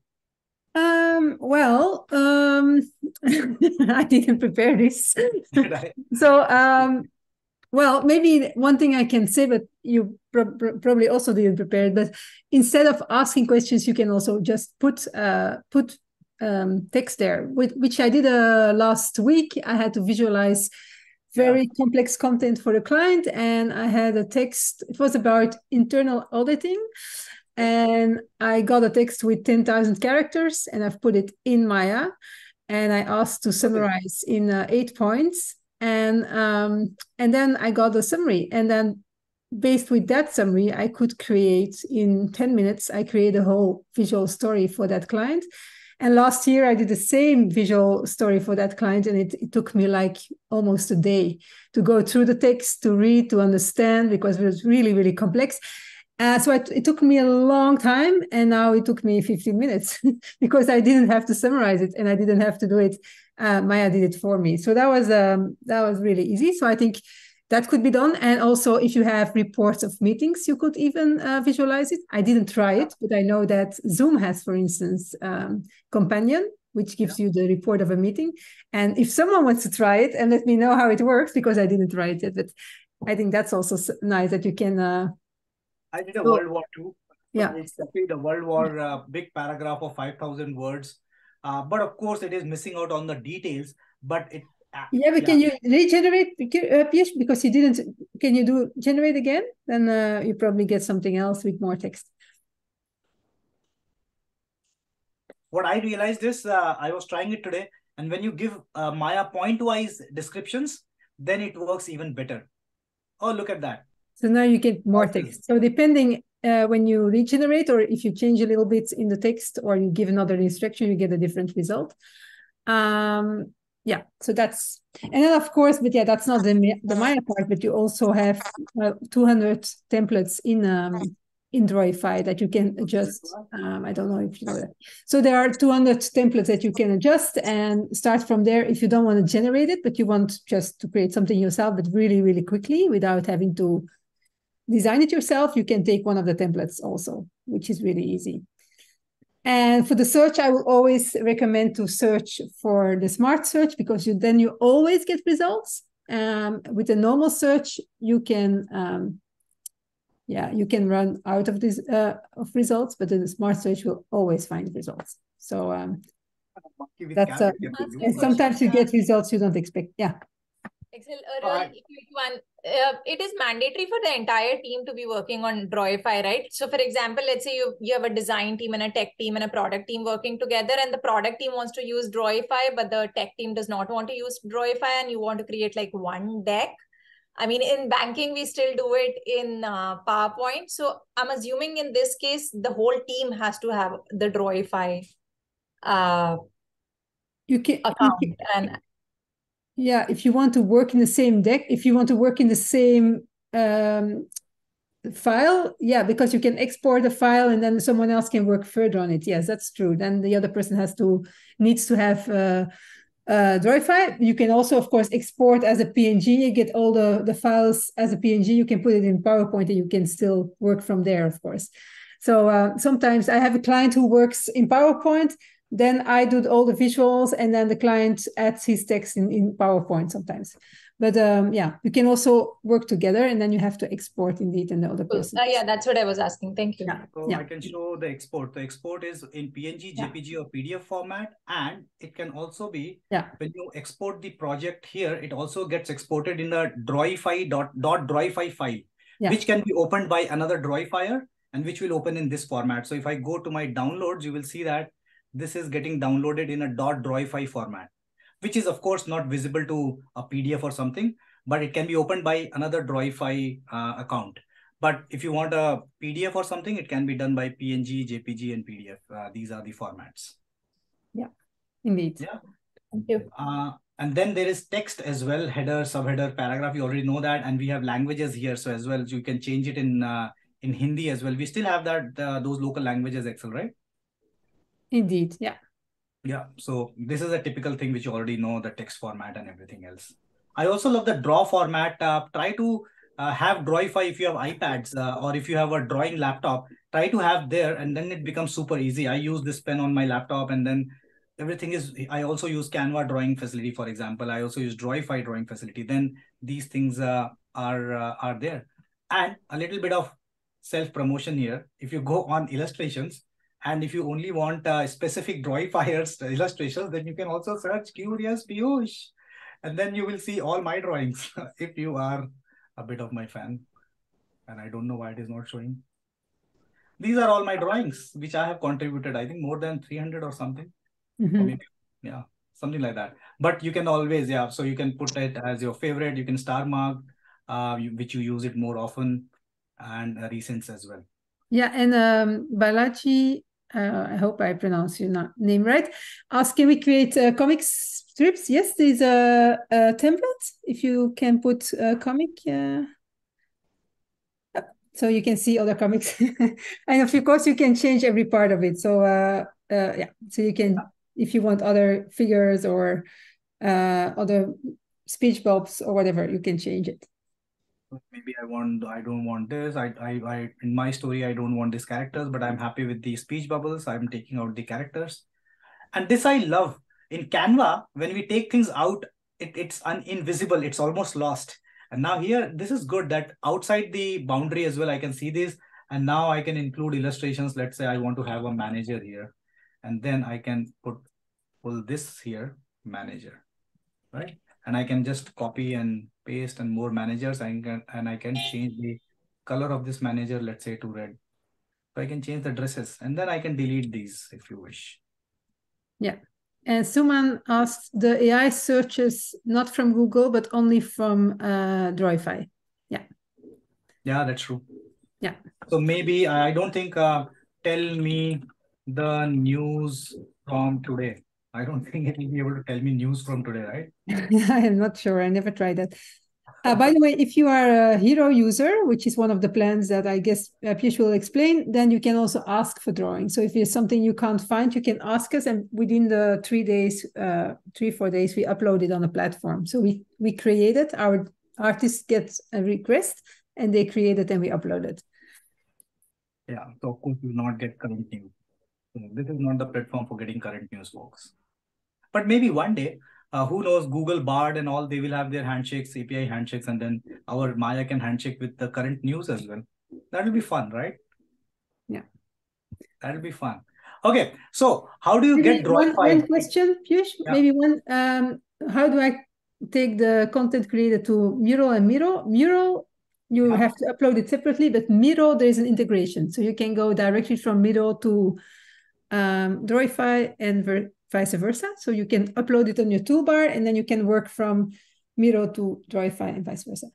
Um, well, um, I didn't prepare this. So, um, well, maybe one thing I can say, but you pro- pro- probably also didn't prepare. But instead of asking questions, you can also just put uh, put um, text there, which, which I did uh, last week. I had to visualize very complex content for the client, and I had a text. It was about internal auditing, and I got a text with ten thousand characters, and I've put it in Maya, and I asked to summarize in uh, eight points and um, and then I got a summary, and then based with that summary, I could create in ten minutes. I create a whole visual story for that client. And last year I did the same visual story for that client, and it, it took me like almost a day to go through the text, to read, to understand, because it was really, really complex. Uh, so it, it, took me a long time, and now it took me 15 minutes because I didn't have to summarize it, and I didn't have to do it uh, Maya did it for me. So that was um, that was really easy. So I think that could be done. And also, if you have reports of meetings, you could even uh, visualize it. I didn't try it, but I know that Zoom has, for instance, um, Companion, which gives you the report of a meeting. And if someone wants to try it and let me know how it works, because I didn't try it yet, but I think that's also nice that you can. Uh, I did a World War II. Yeah. It's the World War uh, big paragraph of 5,000 words uh, but of course, it is missing out on the details. But it. Uh, yeah, but yeah. can you regenerate, uh, Because you didn't. Can you do generate again? Then uh, you probably get something else with more text. What I realized is uh, I was trying it today, and when you give uh, Maya point-wise descriptions, then it works even better. Oh, look at that. So now you get more text. So depending uh, when you regenerate or if you change a little bit in the text or you give another instruction, you get a different result. Um, yeah, so that's, and then of course, but yeah, that's not the, the Maya part, but you also have uh, 200 templates in um, in Drawify that you can adjust. Um, I don't know if you know that. So there are 200 templates that you can adjust and start from there if you don't want to generate it, but you want just to create something yourself, but really, really quickly without having to design it yourself, you can take one of the templates also, which is really easy. And for the search, I will always recommend to search for the smart search because you then you always get results. Um, with a normal search, you can um, yeah, you can run out of this uh, of results, but the smart search will always find results. So um, that's uh, and sometimes you get results you don't expect. Yeah. Axelle, a really quick one. Uh, it is mandatory for the entire team to be working on Drawify, right? So, for example, let's say you you have a design team and a tech team and a product team working together, and the product team wants to use Drawify, but the tech team does not want to use Drawify, and you want to create like one deck. I mean, in banking, we still do it in uh, PowerPoint. So, I'm assuming in this case, the whole team has to have the Drawify uh, you can, account you can, and yeah, if you want to work in the same deck, if you want to work in the same um, file, yeah, because you can export a file and then someone else can work further on it. Yes, that's true. Then the other person has to needs to have uh, uh. You can also, of course, export as a PNG. You get all the the files as a PNG. You can put it in PowerPoint, and you can still work from there, of course. So uh, sometimes I have a client who works in PowerPoint then I do all the visuals and then the client adds his text in, in PowerPoint sometimes. But um, yeah, you can also work together and then you have to export indeed and the other person. Uh, yeah, that's what I was asking. Thank you. Yeah. So yeah. I can show the export. The export is in PNG, JPG yeah. or PDF format. And it can also be, yeah. when you export the project here, it also gets exported in a Drawify dot, dot Drawify file, yeah. which can be opened by another Drawifier and which will open in this format. So if I go to my downloads, you will see that this is getting downloaded in a .drawify format. which is of course not visible to a PDF or something, but it can be opened by another Drawify uh, account. But if you want a PDF or something, it can be done by PNG, JPG, and PDF. Uh, these are the formats. Yeah, indeed. Yeah. Thank you. Uh, and then there is text as well, header, subheader, paragraph. You already know that, and we have languages here, so as well you can change it in uh, in Hindi as well. We still have that uh, those local languages Axelle, right? Indeed, yeah. Yeah. So this is a typical thing which you already know the text format and everything else. I also love the draw format. Uh, try to uh, have Drawify if you have iPads uh, or if you have a drawing laptop. Try to have there, and then it becomes super easy. I use this pen on my laptop, and then everything is i also use canva drawing facility for example i also use drawify drawing facility then these things uh, are uh, are there and a little bit of self promotion here if you go on illustrations and if you only want uh, specific drawifyers illustrations then you can also search curious piyush. And then you will see all my drawings if you are a bit of my fan. And i don't know why it is not showing. These are all my drawings which i have contributed i think more than 300 or something. Mhm. maybe, yeah something like that. But you can always yeah so you can put it as your favorite. You can star mark uh you, which you use it more often and uh, recents as well. Yeah, and um, Balaji, uh, I hope I pronounce your name right. Ask, can we create uh, comic strips? Yes, there's a, a template. If you can put a comic, uh, so you can see other comics, and of course you can change every part of it. So uh, uh, yeah, so you can if you want other figures or uh, other speech bubbles or whatever, you can change it. Maybe i want i don't want this. I, I i in my story i don't want these characters but i'm happy with the speech bubbles. I'm taking out the characters. And this i love. In canva when we take things out it, it's un, invisible. It's almost lost. And now here this is good that outside the boundary as well i can see this. And now i can include illustrations. Let's say i want to have a manager here. And then i can put pull this here manager right? And I can just copy and paste and more managers I can and I can change the color of this manager let's say to red so I can change the dresses and then I can delete these if you wish Yeah. And Suman asked the AI searches not from Google, but only from uh, Drawify. Yeah. yeah that's true Yeah. so maybe I don't think uh, tell me the news from today I don't think it will be able to tell me news from today right I am not sure. I never tried that. Uh, by the way, if you are a hero user, which is one of the plans that I guess uh, Piyush will explain, then you can also ask for drawing. So if there's something you can't find, you can ask us, and within the three days, uh, three four days, we upload it on the platform. So we we create it. Our artist gets a request, and they create it, and we upload it. yeah so of course you will not get current news this is not the platform for getting current news folks but maybe one day uh, who knows google bard and all they will have their handshakes api handshakes and then our maya can handshake with the current news as well that will be fun right Yeah. that will be fun okay so how do you Maybe get draw one, one question, Piyush. Yeah. Maybe one. Um, how do I take the content created to Miro and Miro? Miro, you Yeah. have to upload it separately, but Miro there is an integration, so you can go directly from Miro to um, Drawify and ver- vice versa. So you can upload it on your toolbar, and then you can work from Miro to Drawify and vice versa.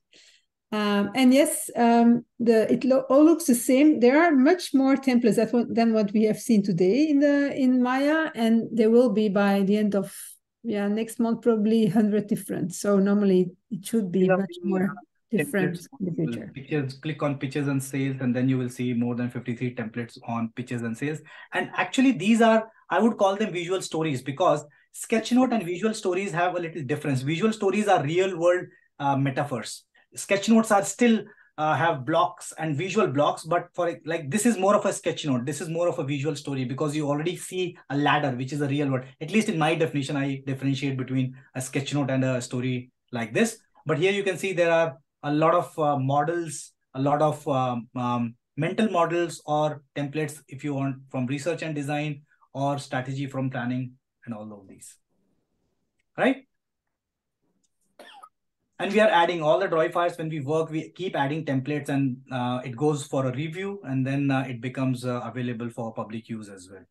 Um, and yes, um, the it lo- all looks the same. There are much more templates that what, than what we have seen today in the in Maya, and there will be by the end of yeah next month probably hundred different. So normally it should be much more different in the future. Pictures, click on pictures and sales, and then you will see more than 53 templates on pictures and sales. And actually, these are, I would call them visual stories because Sketchnote and visual stories have a little difference. Visual stories are real world uh, metaphors. Sketchnotes are still uh, have blocks and visual blocks, but for like this is more of a sketch note. This is more of a visual story because you already see a ladder, which is a real world. At least in my definition, I differentiate between a sketch note and a story like this. But here you can see there are a lot of uh, models, a lot of um, um, mental models or templates if you want from research and design or strategy from planning and all of these. Right? And we are adding all the Drawifyers when we work, we keep adding templates and uh, it goes for a review and then uh, it becomes uh, available for public use as well.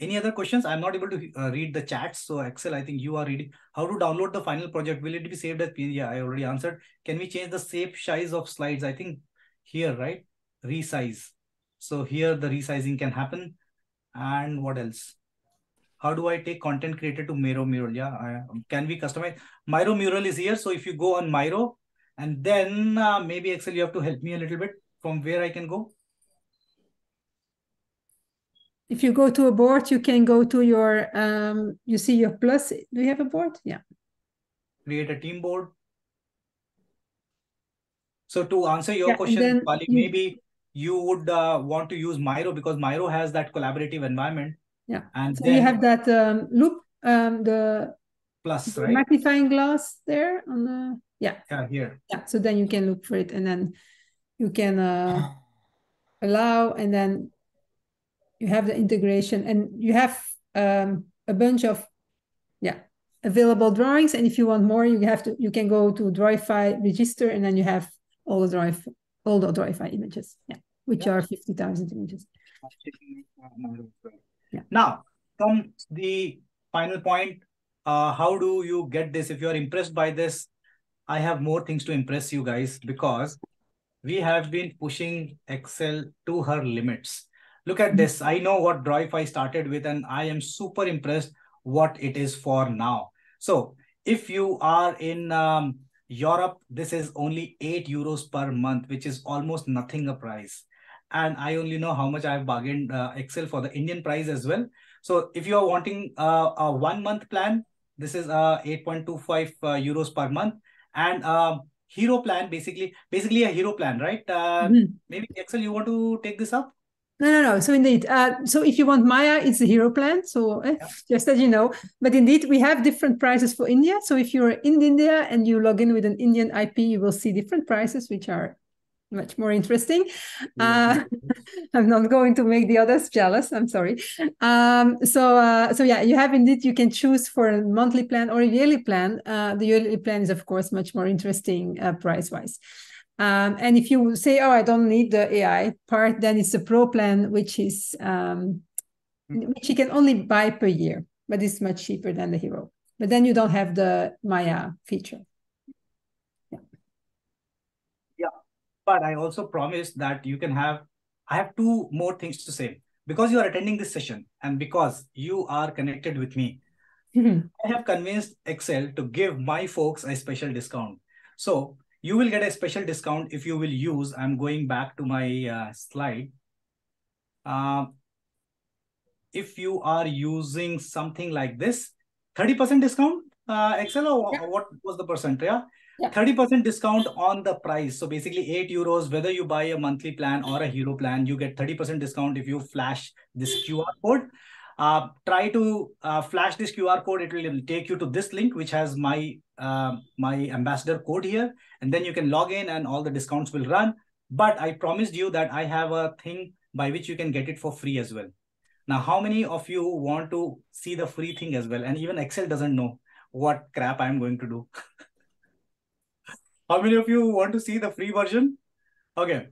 Any other questions? I'm not able to uh, read the chats. So Axelle, I think you are reading. How to download the final project? Will it be saved as PNG? Yeah, I already answered. Can we change the shape size of slides? I think here, right? Resize. So here the resizing can happen. And what else? How do I take content created to Miro Mural? Yeah, I, can we customize? Miro Mural is here. So if you go on Miro and then uh, maybe Axelle, you have to help me a little bit from where I can go. If you go to a board, you can go to your, um, you see your plus. Do you have a board? Yeah. Create a team board. So to answer your Yeah, question, Pali, you- maybe you would uh, want to use Miro because Miro has that collaborative environment. Yeah. And So then you have that um, loop, um, the, plus, right? magnifying glass there on the, yeah. Yeah, here. Yeah, so then you can look for it and then you can uh, allow and then you have the integration and you have um, a bunch of yeah available drawings and if you want more you have to you can go to Drawify register and then you have all the Drawify all the Drawify images yeah which Yeah. are 50,000 images Yeah. Now from the final point. Uh, how do you get this? If you are impressed by this, I have more things to impress you guys because we have been pushing Axelle to her limits. Look at this. I know what Drawify started with, and I am super impressed what it is for now. So if you are in um, Europe, this is only 8 euros per month, which is almost nothing a price. And I only know how much I've bargained uh, Axelle for the Indian price as well. So if you are wanting uh, a one month plan, this is uh, 8.25 uh, euros per month. And um, hero plan, basically, basically a hero plan, right? Uh, Mhm. Maybe Axelle, you want to take this up? No, no, no. So indeed, uh, so if you want Maya, it's a hero plan. So eh, just as you know, but indeed, we have different prices for India. So if you're in India and you log in with an Indian IP, you will see different prices, which are much more interesting. Uh, I'm not going to make the others jealous. I'm sorry. Um, so, uh, so yeah, you have indeed. You can choose for a monthly plan or a yearly plan. Uh, the yearly plan is, of course, much more interesting uh, price-wise. Um, and if you say, oh, I don't need the AI part, then it's a pro plan, which is um, which you can only buy per year, but it's much cheaper than the hero. But then you don't have the Maya feature. Yeah. yeah. But I also promise that you can have, I have two more things to say. Because you are attending this session and because you are connected with me, I have convinced Axelle to give my folks a special discount. So you will get a special discount if you will use, I'm going back to my uh, slide. Um, if you are using something like this, 30% discount, uh, Axelle, or Yeah. what was the percent? Yeah. Yeah. 30% discount on the price. So basically 8 euros, whether you buy a monthly plan or a hero plan, you get 30% discount if you flash this QR code. Uh, try to uh, flash this QR code. It will take you to this link, which has my uh, my ambassador code here. And then you can log in and all the discounts will run. But I promised you that I have a thing by which you can get it for free as well. Now, how many of you want to see the free thing as well? And even Axelle doesn't know what crap I'm going to do. How many of you want to see the free version? Okay,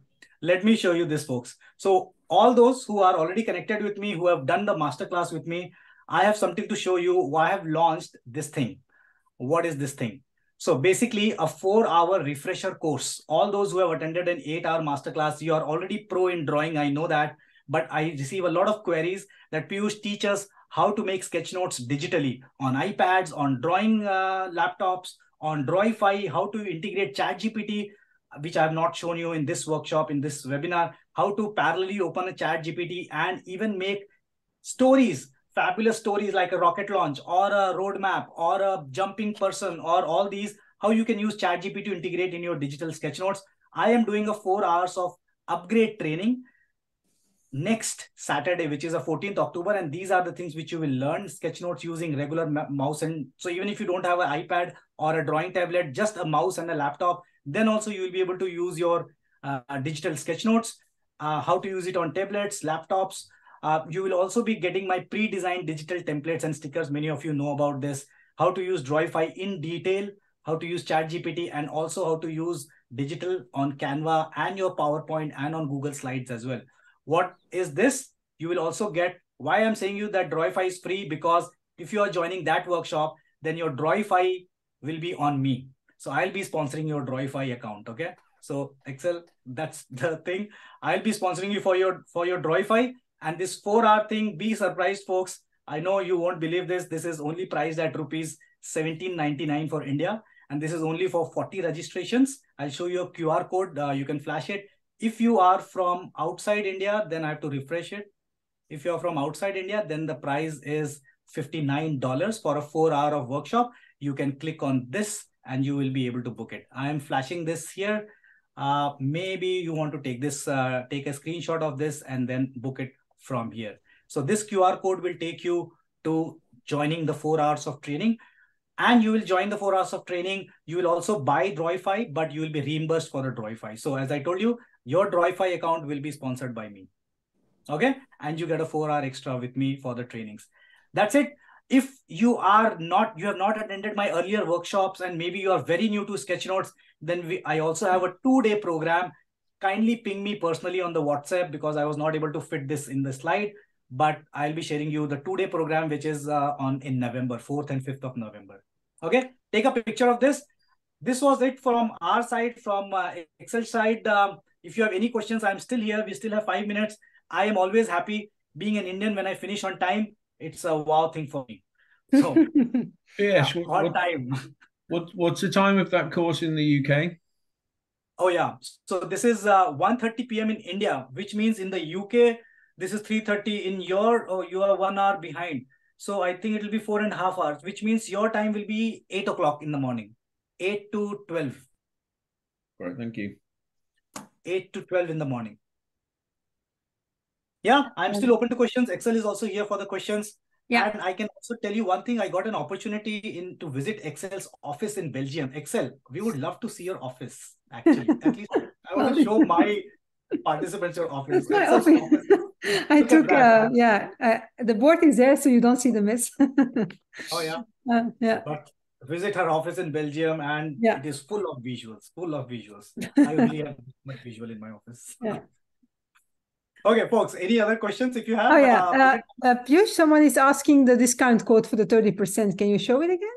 let me show you this, folks. So all those who are already connected with me, who have done the masterclass with me, I have something to show you why I have launched this thing. What is this thing? So basically a four hour refresher course. All those who have attended an eight hour masterclass, you are already pro in drawing. I know that, but I receive a lot of queries that Piyush teach us how to make sketch notes digitally on iPads, on drawing uh, laptops, on Drawify, how to integrate ChatGPT, which I have not shown you in this workshop, in this webinar, how to parallelly open a ChatGPT and even make stories, fabulous stories like a rocket launch or a roadmap or a jumping person or all these, how you can use ChatGPT to integrate in your digital sketch notes. I am doing a four hours of upgrade training next Saturday, which is a 14th October. And these are the things which you will learn sketch notes using regular mouse. And so even if you don't have an iPad or a drawing tablet, just a mouse and a laptop, then also you will be able to use your uh, digital sketch notes, uh, how to use it on tablets, laptops. Uh, you will also be getting my pre-designed digital templates and stickers. Many of you know about this, how to use Drawify in detail, how to use ChatGPT, and also how to use digital on Canva and your PowerPoint and on Google Slides as well. What is this? You will also get Why I'm saying you that Drawify is free because if you are joining that workshop, then your Drawify will be on me. So I'll be sponsoring your Drawify account. Okay. So Axelle, that's the thing. I'll be sponsoring you for your for your Drawify and this four hour thing. Be surprised, folks. I know you won't believe this. This is only priced at rupees 17.99 for India, and this is only for 40 registrations. I'll show you a QR code. Uh, you can flash it. If you are from outside India, then I have to refresh it. If you're from outside India, then the price is $59 for a four hour of workshop. You can click on this and you will be able to book it. I am flashing this here. Uh, maybe you want to take this, uh, take a screenshot of this and then book it from here. So this QR code will take you to joining the four hours of training and you will join the four hours of training. You will also buy Drawify, but you will be reimbursed for the Drawify. So as I told you, your Drawify account will be sponsored by me. Okay. And you get a four hour extra with me for the trainings. That's it. If you are not, you have not attended my earlier workshops and maybe you are very new to Sketchnotes, then we, I also have a two day program. Kindly ping me personally on the WhatsApp because I was not able to fit this in the slide but I'll be sharing you the two-day program, which is uh, on in November, 4th and 5th of November. Okay, take a picture of this. This was it from our side, from uh, Axelle side. Um, if you have any questions, I'm still here. We still have five minutes. I am always happy being an Indian when I finish on time. It's a wow thing for me. So, yes, yeah, what, time. What, what's the time of that course in the UK? Oh yeah, so this is uh, 1.30 p.m. in India, which means in the UK, this is 3.30 in your oh you are one hour behind so i think it will be four and a half hours which means your time will be 8 o'clock in the morning 8 to 12 right thank you 8 to 12 in the morning yeah i'm still open to questions Axelle is also here for the questions yeah and i can also tell you one thing i got an opportunity in to visit Axelle's office in belgium Axelle we would love to see your office actually at least i want to show my participants your office. My office. I Look took, uh, yeah, uh, the board is there, so you don't see the mess. Oh yeah. Uh, yeah. But visit her office in Belgium and Yeah. it is full of visuals, full of visuals. I only have much visual in my office. Yeah. Okay, folks, any other questions if you have? Oh yeah, uh, uh, uh, Piyush, someone is asking the discount code for the 30%. Can you show it again?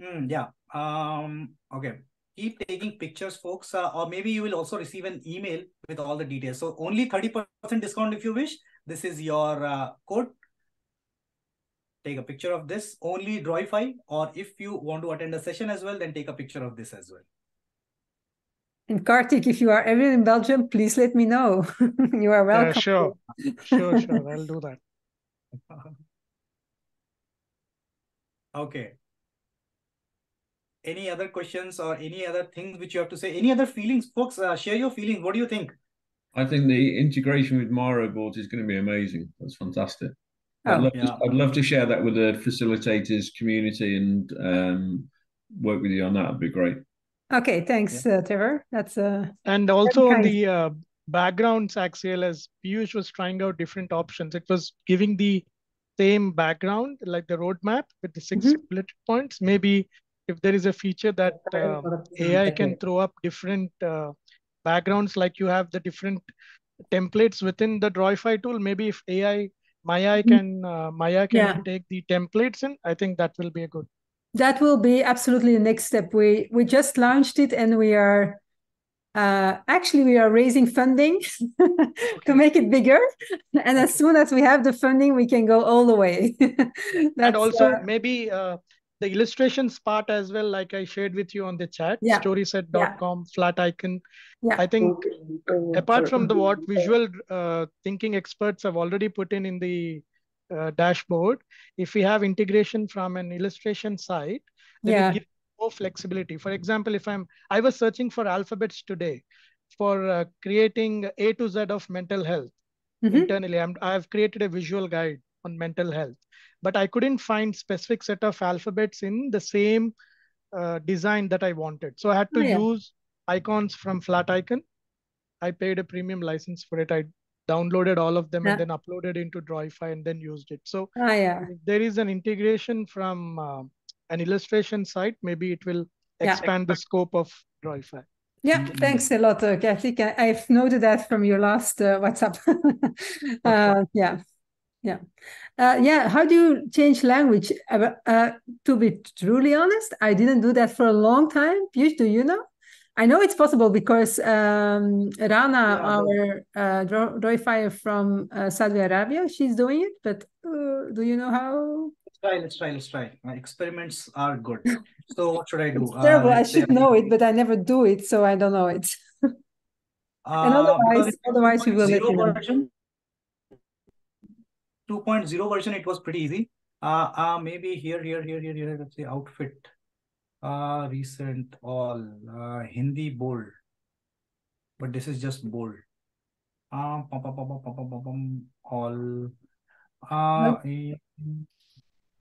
Hmm, yeah. Um, okay. Keep taking pictures, folks, uh, or maybe you will also receive an email with all the details. So only 30% discount if you wish. This is your uh, code. Take a picture of this, only Drawify, or if you want to attend a session as well, then take a picture of this as well. And Kartik, if you are ever in Belgium, please let me know. you are welcome. Yeah, sure. Sure, sure. I'll do that. Okay. Any other questions or any other things which you have to say? Any other feelings, folks? Uh, share your feelings. What do you think? I think the integration with Miro boards is going to be amazing. That's fantastic. Oh, I'd, love yeah. to, I'd love to share that with the facilitators community and um, work with you on that. It'd be great. Okay, thanks, uh, Trevor. That's uh, And also kind. the uh, backgrounds Axelle, as Piyush was trying out different options, it was giving the same background, like the roadmap with the 6 Mhm. bullet points. Maybe if there is a feature that uh, AI can throw up different uh, backgrounds, like you have the different templates within the Drawify tool. Maybe if AI Maya can uh, Maya can Yeah. take the templates in, I think that will be a good. That will be absolutely the next step. We we just launched it and we are uh, actually we are raising funding to make it bigger. And as soon as we have the funding, we can go all the way. and also uh, maybe uh, the illustrations part as well, like I shared with you on the chat, Yeah. storyset.com, flat icon. Yeah. I think apart from the what visual uh, thinking experts have already put in in the uh, dashboard, if we have integration from an illustration site, then Yeah. it gives more flexibility. For example, if I'm, I was searching for alphabets today for uh, creating A to Z of mental health mhm. internally. I'm, I've created a visual guide on mental health, but I couldn't find specific set of alphabets in the same uh, design that I wanted. So I had to Oh, yeah. use icons from Flat Icon. I paid a premium license for it. I downloaded all of them Yeah. and then uploaded into Drawify and then used it. So Ah, yeah. if there is an integration from uh, an illustration site, maybe it will Yeah. expand the scope of Drawify. Yeah, thanks a lot, uh, Karthik. I- I've noted that from your last uh, WhatsApp. uh, yeah, Yeah. Uh, yeah. How do you change language? Uh, to be truly honest, I didn't do that for a long time. Piyush, do you know? I know it's possible because um, Rana, our uh, Drawifier from uh, Saudi Arabia, she's doing it. But uh, do you know how? Let's try, let's try, let's try. My experiments are good. So what should I do? It's Uh, terrible. I should know it, but I never do it, so I don't know it. and Uh, otherwise, otherwise we will let 2.0 you know. version, 2.0 version, it was pretty easy. Uh, uh, maybe here, here, here, here, here, let's say outfit uh, recent all uh, Hindi bold, but this is just bold. Uh, all. Uh,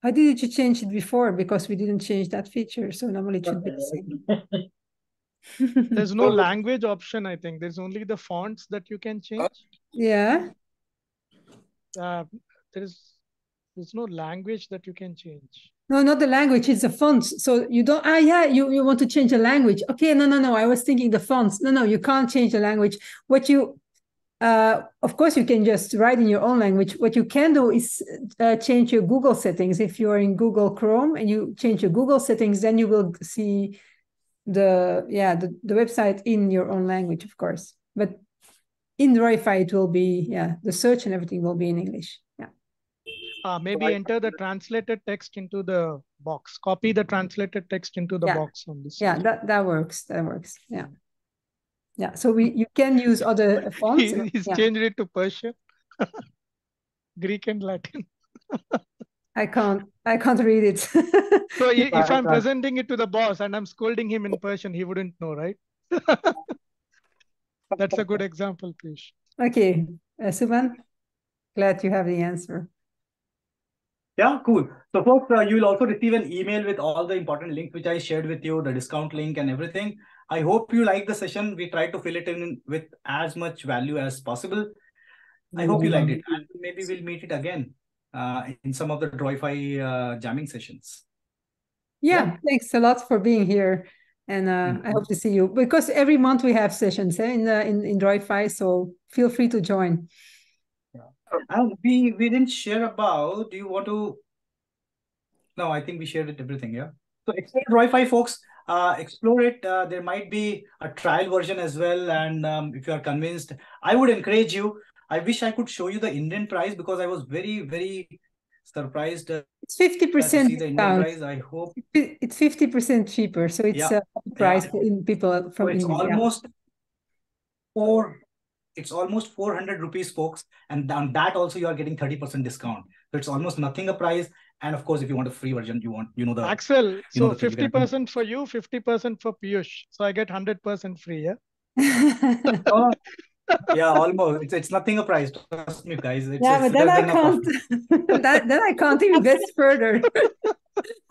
I did you change it before? Because we didn't change that feature, so normally it should be the same. There's no language option, I think. There's only the fonts that you can change. Yeah. Uh, there's there's no language that you can change. No, not the language, it's the fonts. So you don't, ah, yeah, you, you want to change the language. Okay, no, no, no. I was thinking the fonts. No, no, you can't change the language. What you, uh, of course, you can just write in your own language. What you can do is uh, change your Google settings. If you're in Google Chrome and you change your Google settings, then you will see the, yeah, the, the website in your own language, of course. But in Drawify, it will be, yeah, the search and everything will be in English. Uh, maybe enter the translated text into the box. Copy the translated text into the Yeah. box on this. Yeah, that, that works. That works. Yeah. Yeah. So we you can use other fonts. He, he's yeah. changed it to Persian, Greek and Latin. I can't I can't read it. So i- if I'm I- presenting it to the boss and I'm scolding him in Persian, he wouldn't know, right? That's a good example, Piyush. okay, uh, Suman, glad you have the answer. Yeah, cool. So, folks, uh, you will also receive an email with all the important links which I shared with you, the discount link and everything. I hope you like the session. We tried to fill it in with as much value as possible. I hope you liked it. And maybe we'll meet it again uh, in some of the Drawify uh, jamming sessions. Yeah, thanks a lot for being here, and uh, I hope to see you because every month we have sessions eh, in uh, in in Drawify, so feel free to join. And we we didn't share about. Do you want to? No, I think we shared it everything. Yeah. So explore Drawify, folks. Uh, explore it. Uh, there might be a trial version as well, and um, if you are convinced, I would encourage you. I wish I could show you the Indian price because I was very very surprised. Uh, It's fifty percent see the Indian discount. price. I hope It's fifty percent cheaper, so it's Yeah. a price Yeah. in people so from it's India. almost four. It's almost 400 rupees, folks. And on that also, you are getting 30% discount. So it's almost nothing a price. And of course, if you want a free version, you want, you know, the Axelle, you know so the thing, you fifty can- percent for you, fifty percent for Piyush. So I get hundred percent free. Yeah. Oh, yeah, almost. It's it's nothing a price. Trust me, guys. It's, Yeah, it's but then I less than a can't. coffee. that, then I can't invest further.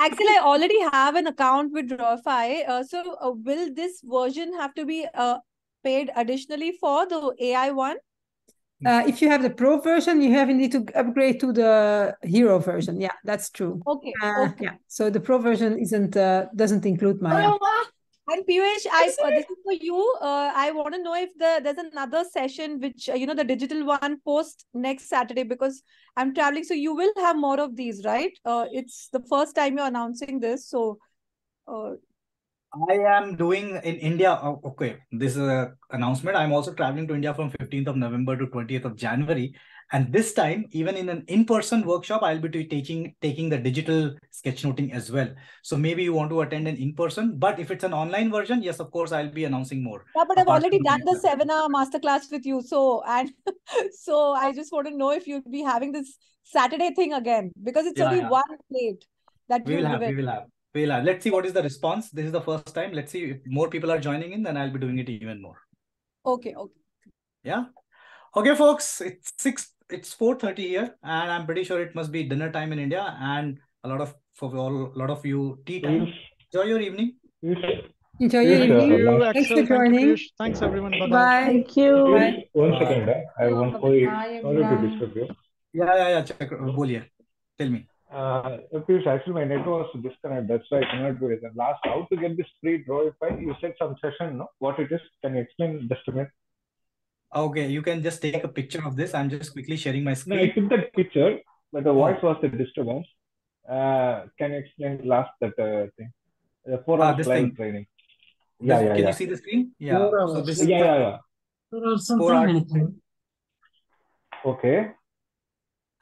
Actually, I already have an account with Drawify. Uh, so, uh, will this version have to be uh, paid additionally for the AI one? Uh, if you have the pro version, you have need to upgrade to the hero version. Yeah, that's true. Okay. Uh, okay. yeah. So the pro version isn't uh, doesn't include Maya. And Piyush, I uh, this is for you. Uh, I want to know if the there's another session which uh, you know the digital one post next Saturday because I'm traveling. So you will have more of these, right? Uh, it's the first time you're announcing this, so uh, I am doing in India. oh, Okay, this is a announcement. I'm also traveling to India from 15th of November to 20th of January. And this time, even in an in-person workshop, I'll be taking taking the digital sketchnoting as well. So maybe you want to attend an in-person, but if it's an online version, yes, of course, I'll be announcing more. yeah. But I've already done the seminar masterclass with you, so and so I just want to know if you'll be having this Saturday thing again because it's Yeah, only yeah. one plate that we will have. Given. We will have, we will have. Let's see what is the response. This is the first time. Let's see if more people are joining in, then I'll be doing it even more. Okay, okay. Yeah. Okay, folks, it's six, it's 4:30 here, and I'm pretty sure it must be dinner time in India, and a lot of for all a lot of you tea time. Enjoy your evening. Enjoy your Thank evening. you, Thanks for joining. Thanks, everyone. Bye bye. Bye. Thank you. Bye. One second? I want to Bye, sorry to disturb you. Yeah, yeah, yeah. Check. Boliye. Tell me. Uh, Piyush, actually my net was disconnected. That's why I cannot do it. And last, how to get this free draw if I you said some session, no? What it is? Can you explain just a minute? Okay, you can just take a picture of this. I'm just quickly sharing my screen. No, I screen. took that picture, but the voice was the disturbance. Uh, can you explain last that uh, thing? The four Ah, hours this thing. training. Yeah, This- yeah, can yeah. you see the screen? Yeah. Four So hours. this is Yeah, the yeah, yeah. Or something four hour anything. Okay.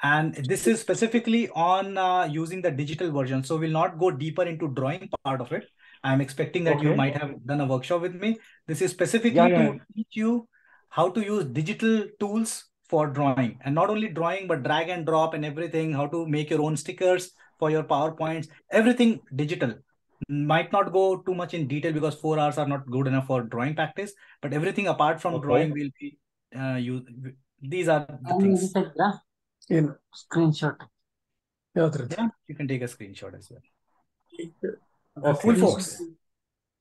And this is specifically on uh, using the digital version. So we'll not go deeper into drawing part of it. I'm expecting that you might have done a workshop with me. This is specifically Yeah, yeah. to teach you how to use digital tools for drawing and not only drawing, but drag and drop and everything, how to make your own stickers for your PowerPoints, everything digital. Might not go too much in detail because four hours are not good enough for drawing practice, but everything apart from Okay. drawing will be uh, you. These are the things in screenshot. Yeah, you can take a screenshot as well. Uh, full force.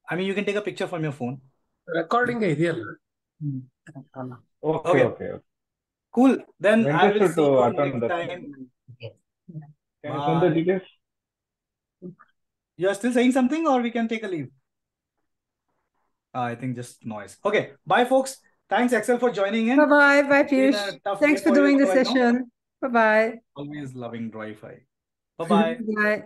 I mean, you can take a picture from your phone. Recording idea. Okay, okay, okay. Cool. Then I will see you next the... time. Can you send the details? You are still saying something, or we can take a leave. Uh, I think just noise. Okay. Bye, folks. Thanks, Axelle, for joining in. Bye bye. Bye, Piyush. Thanks for, doing the session. Bye bye. Always loving Drawify. Bye bye. Bye.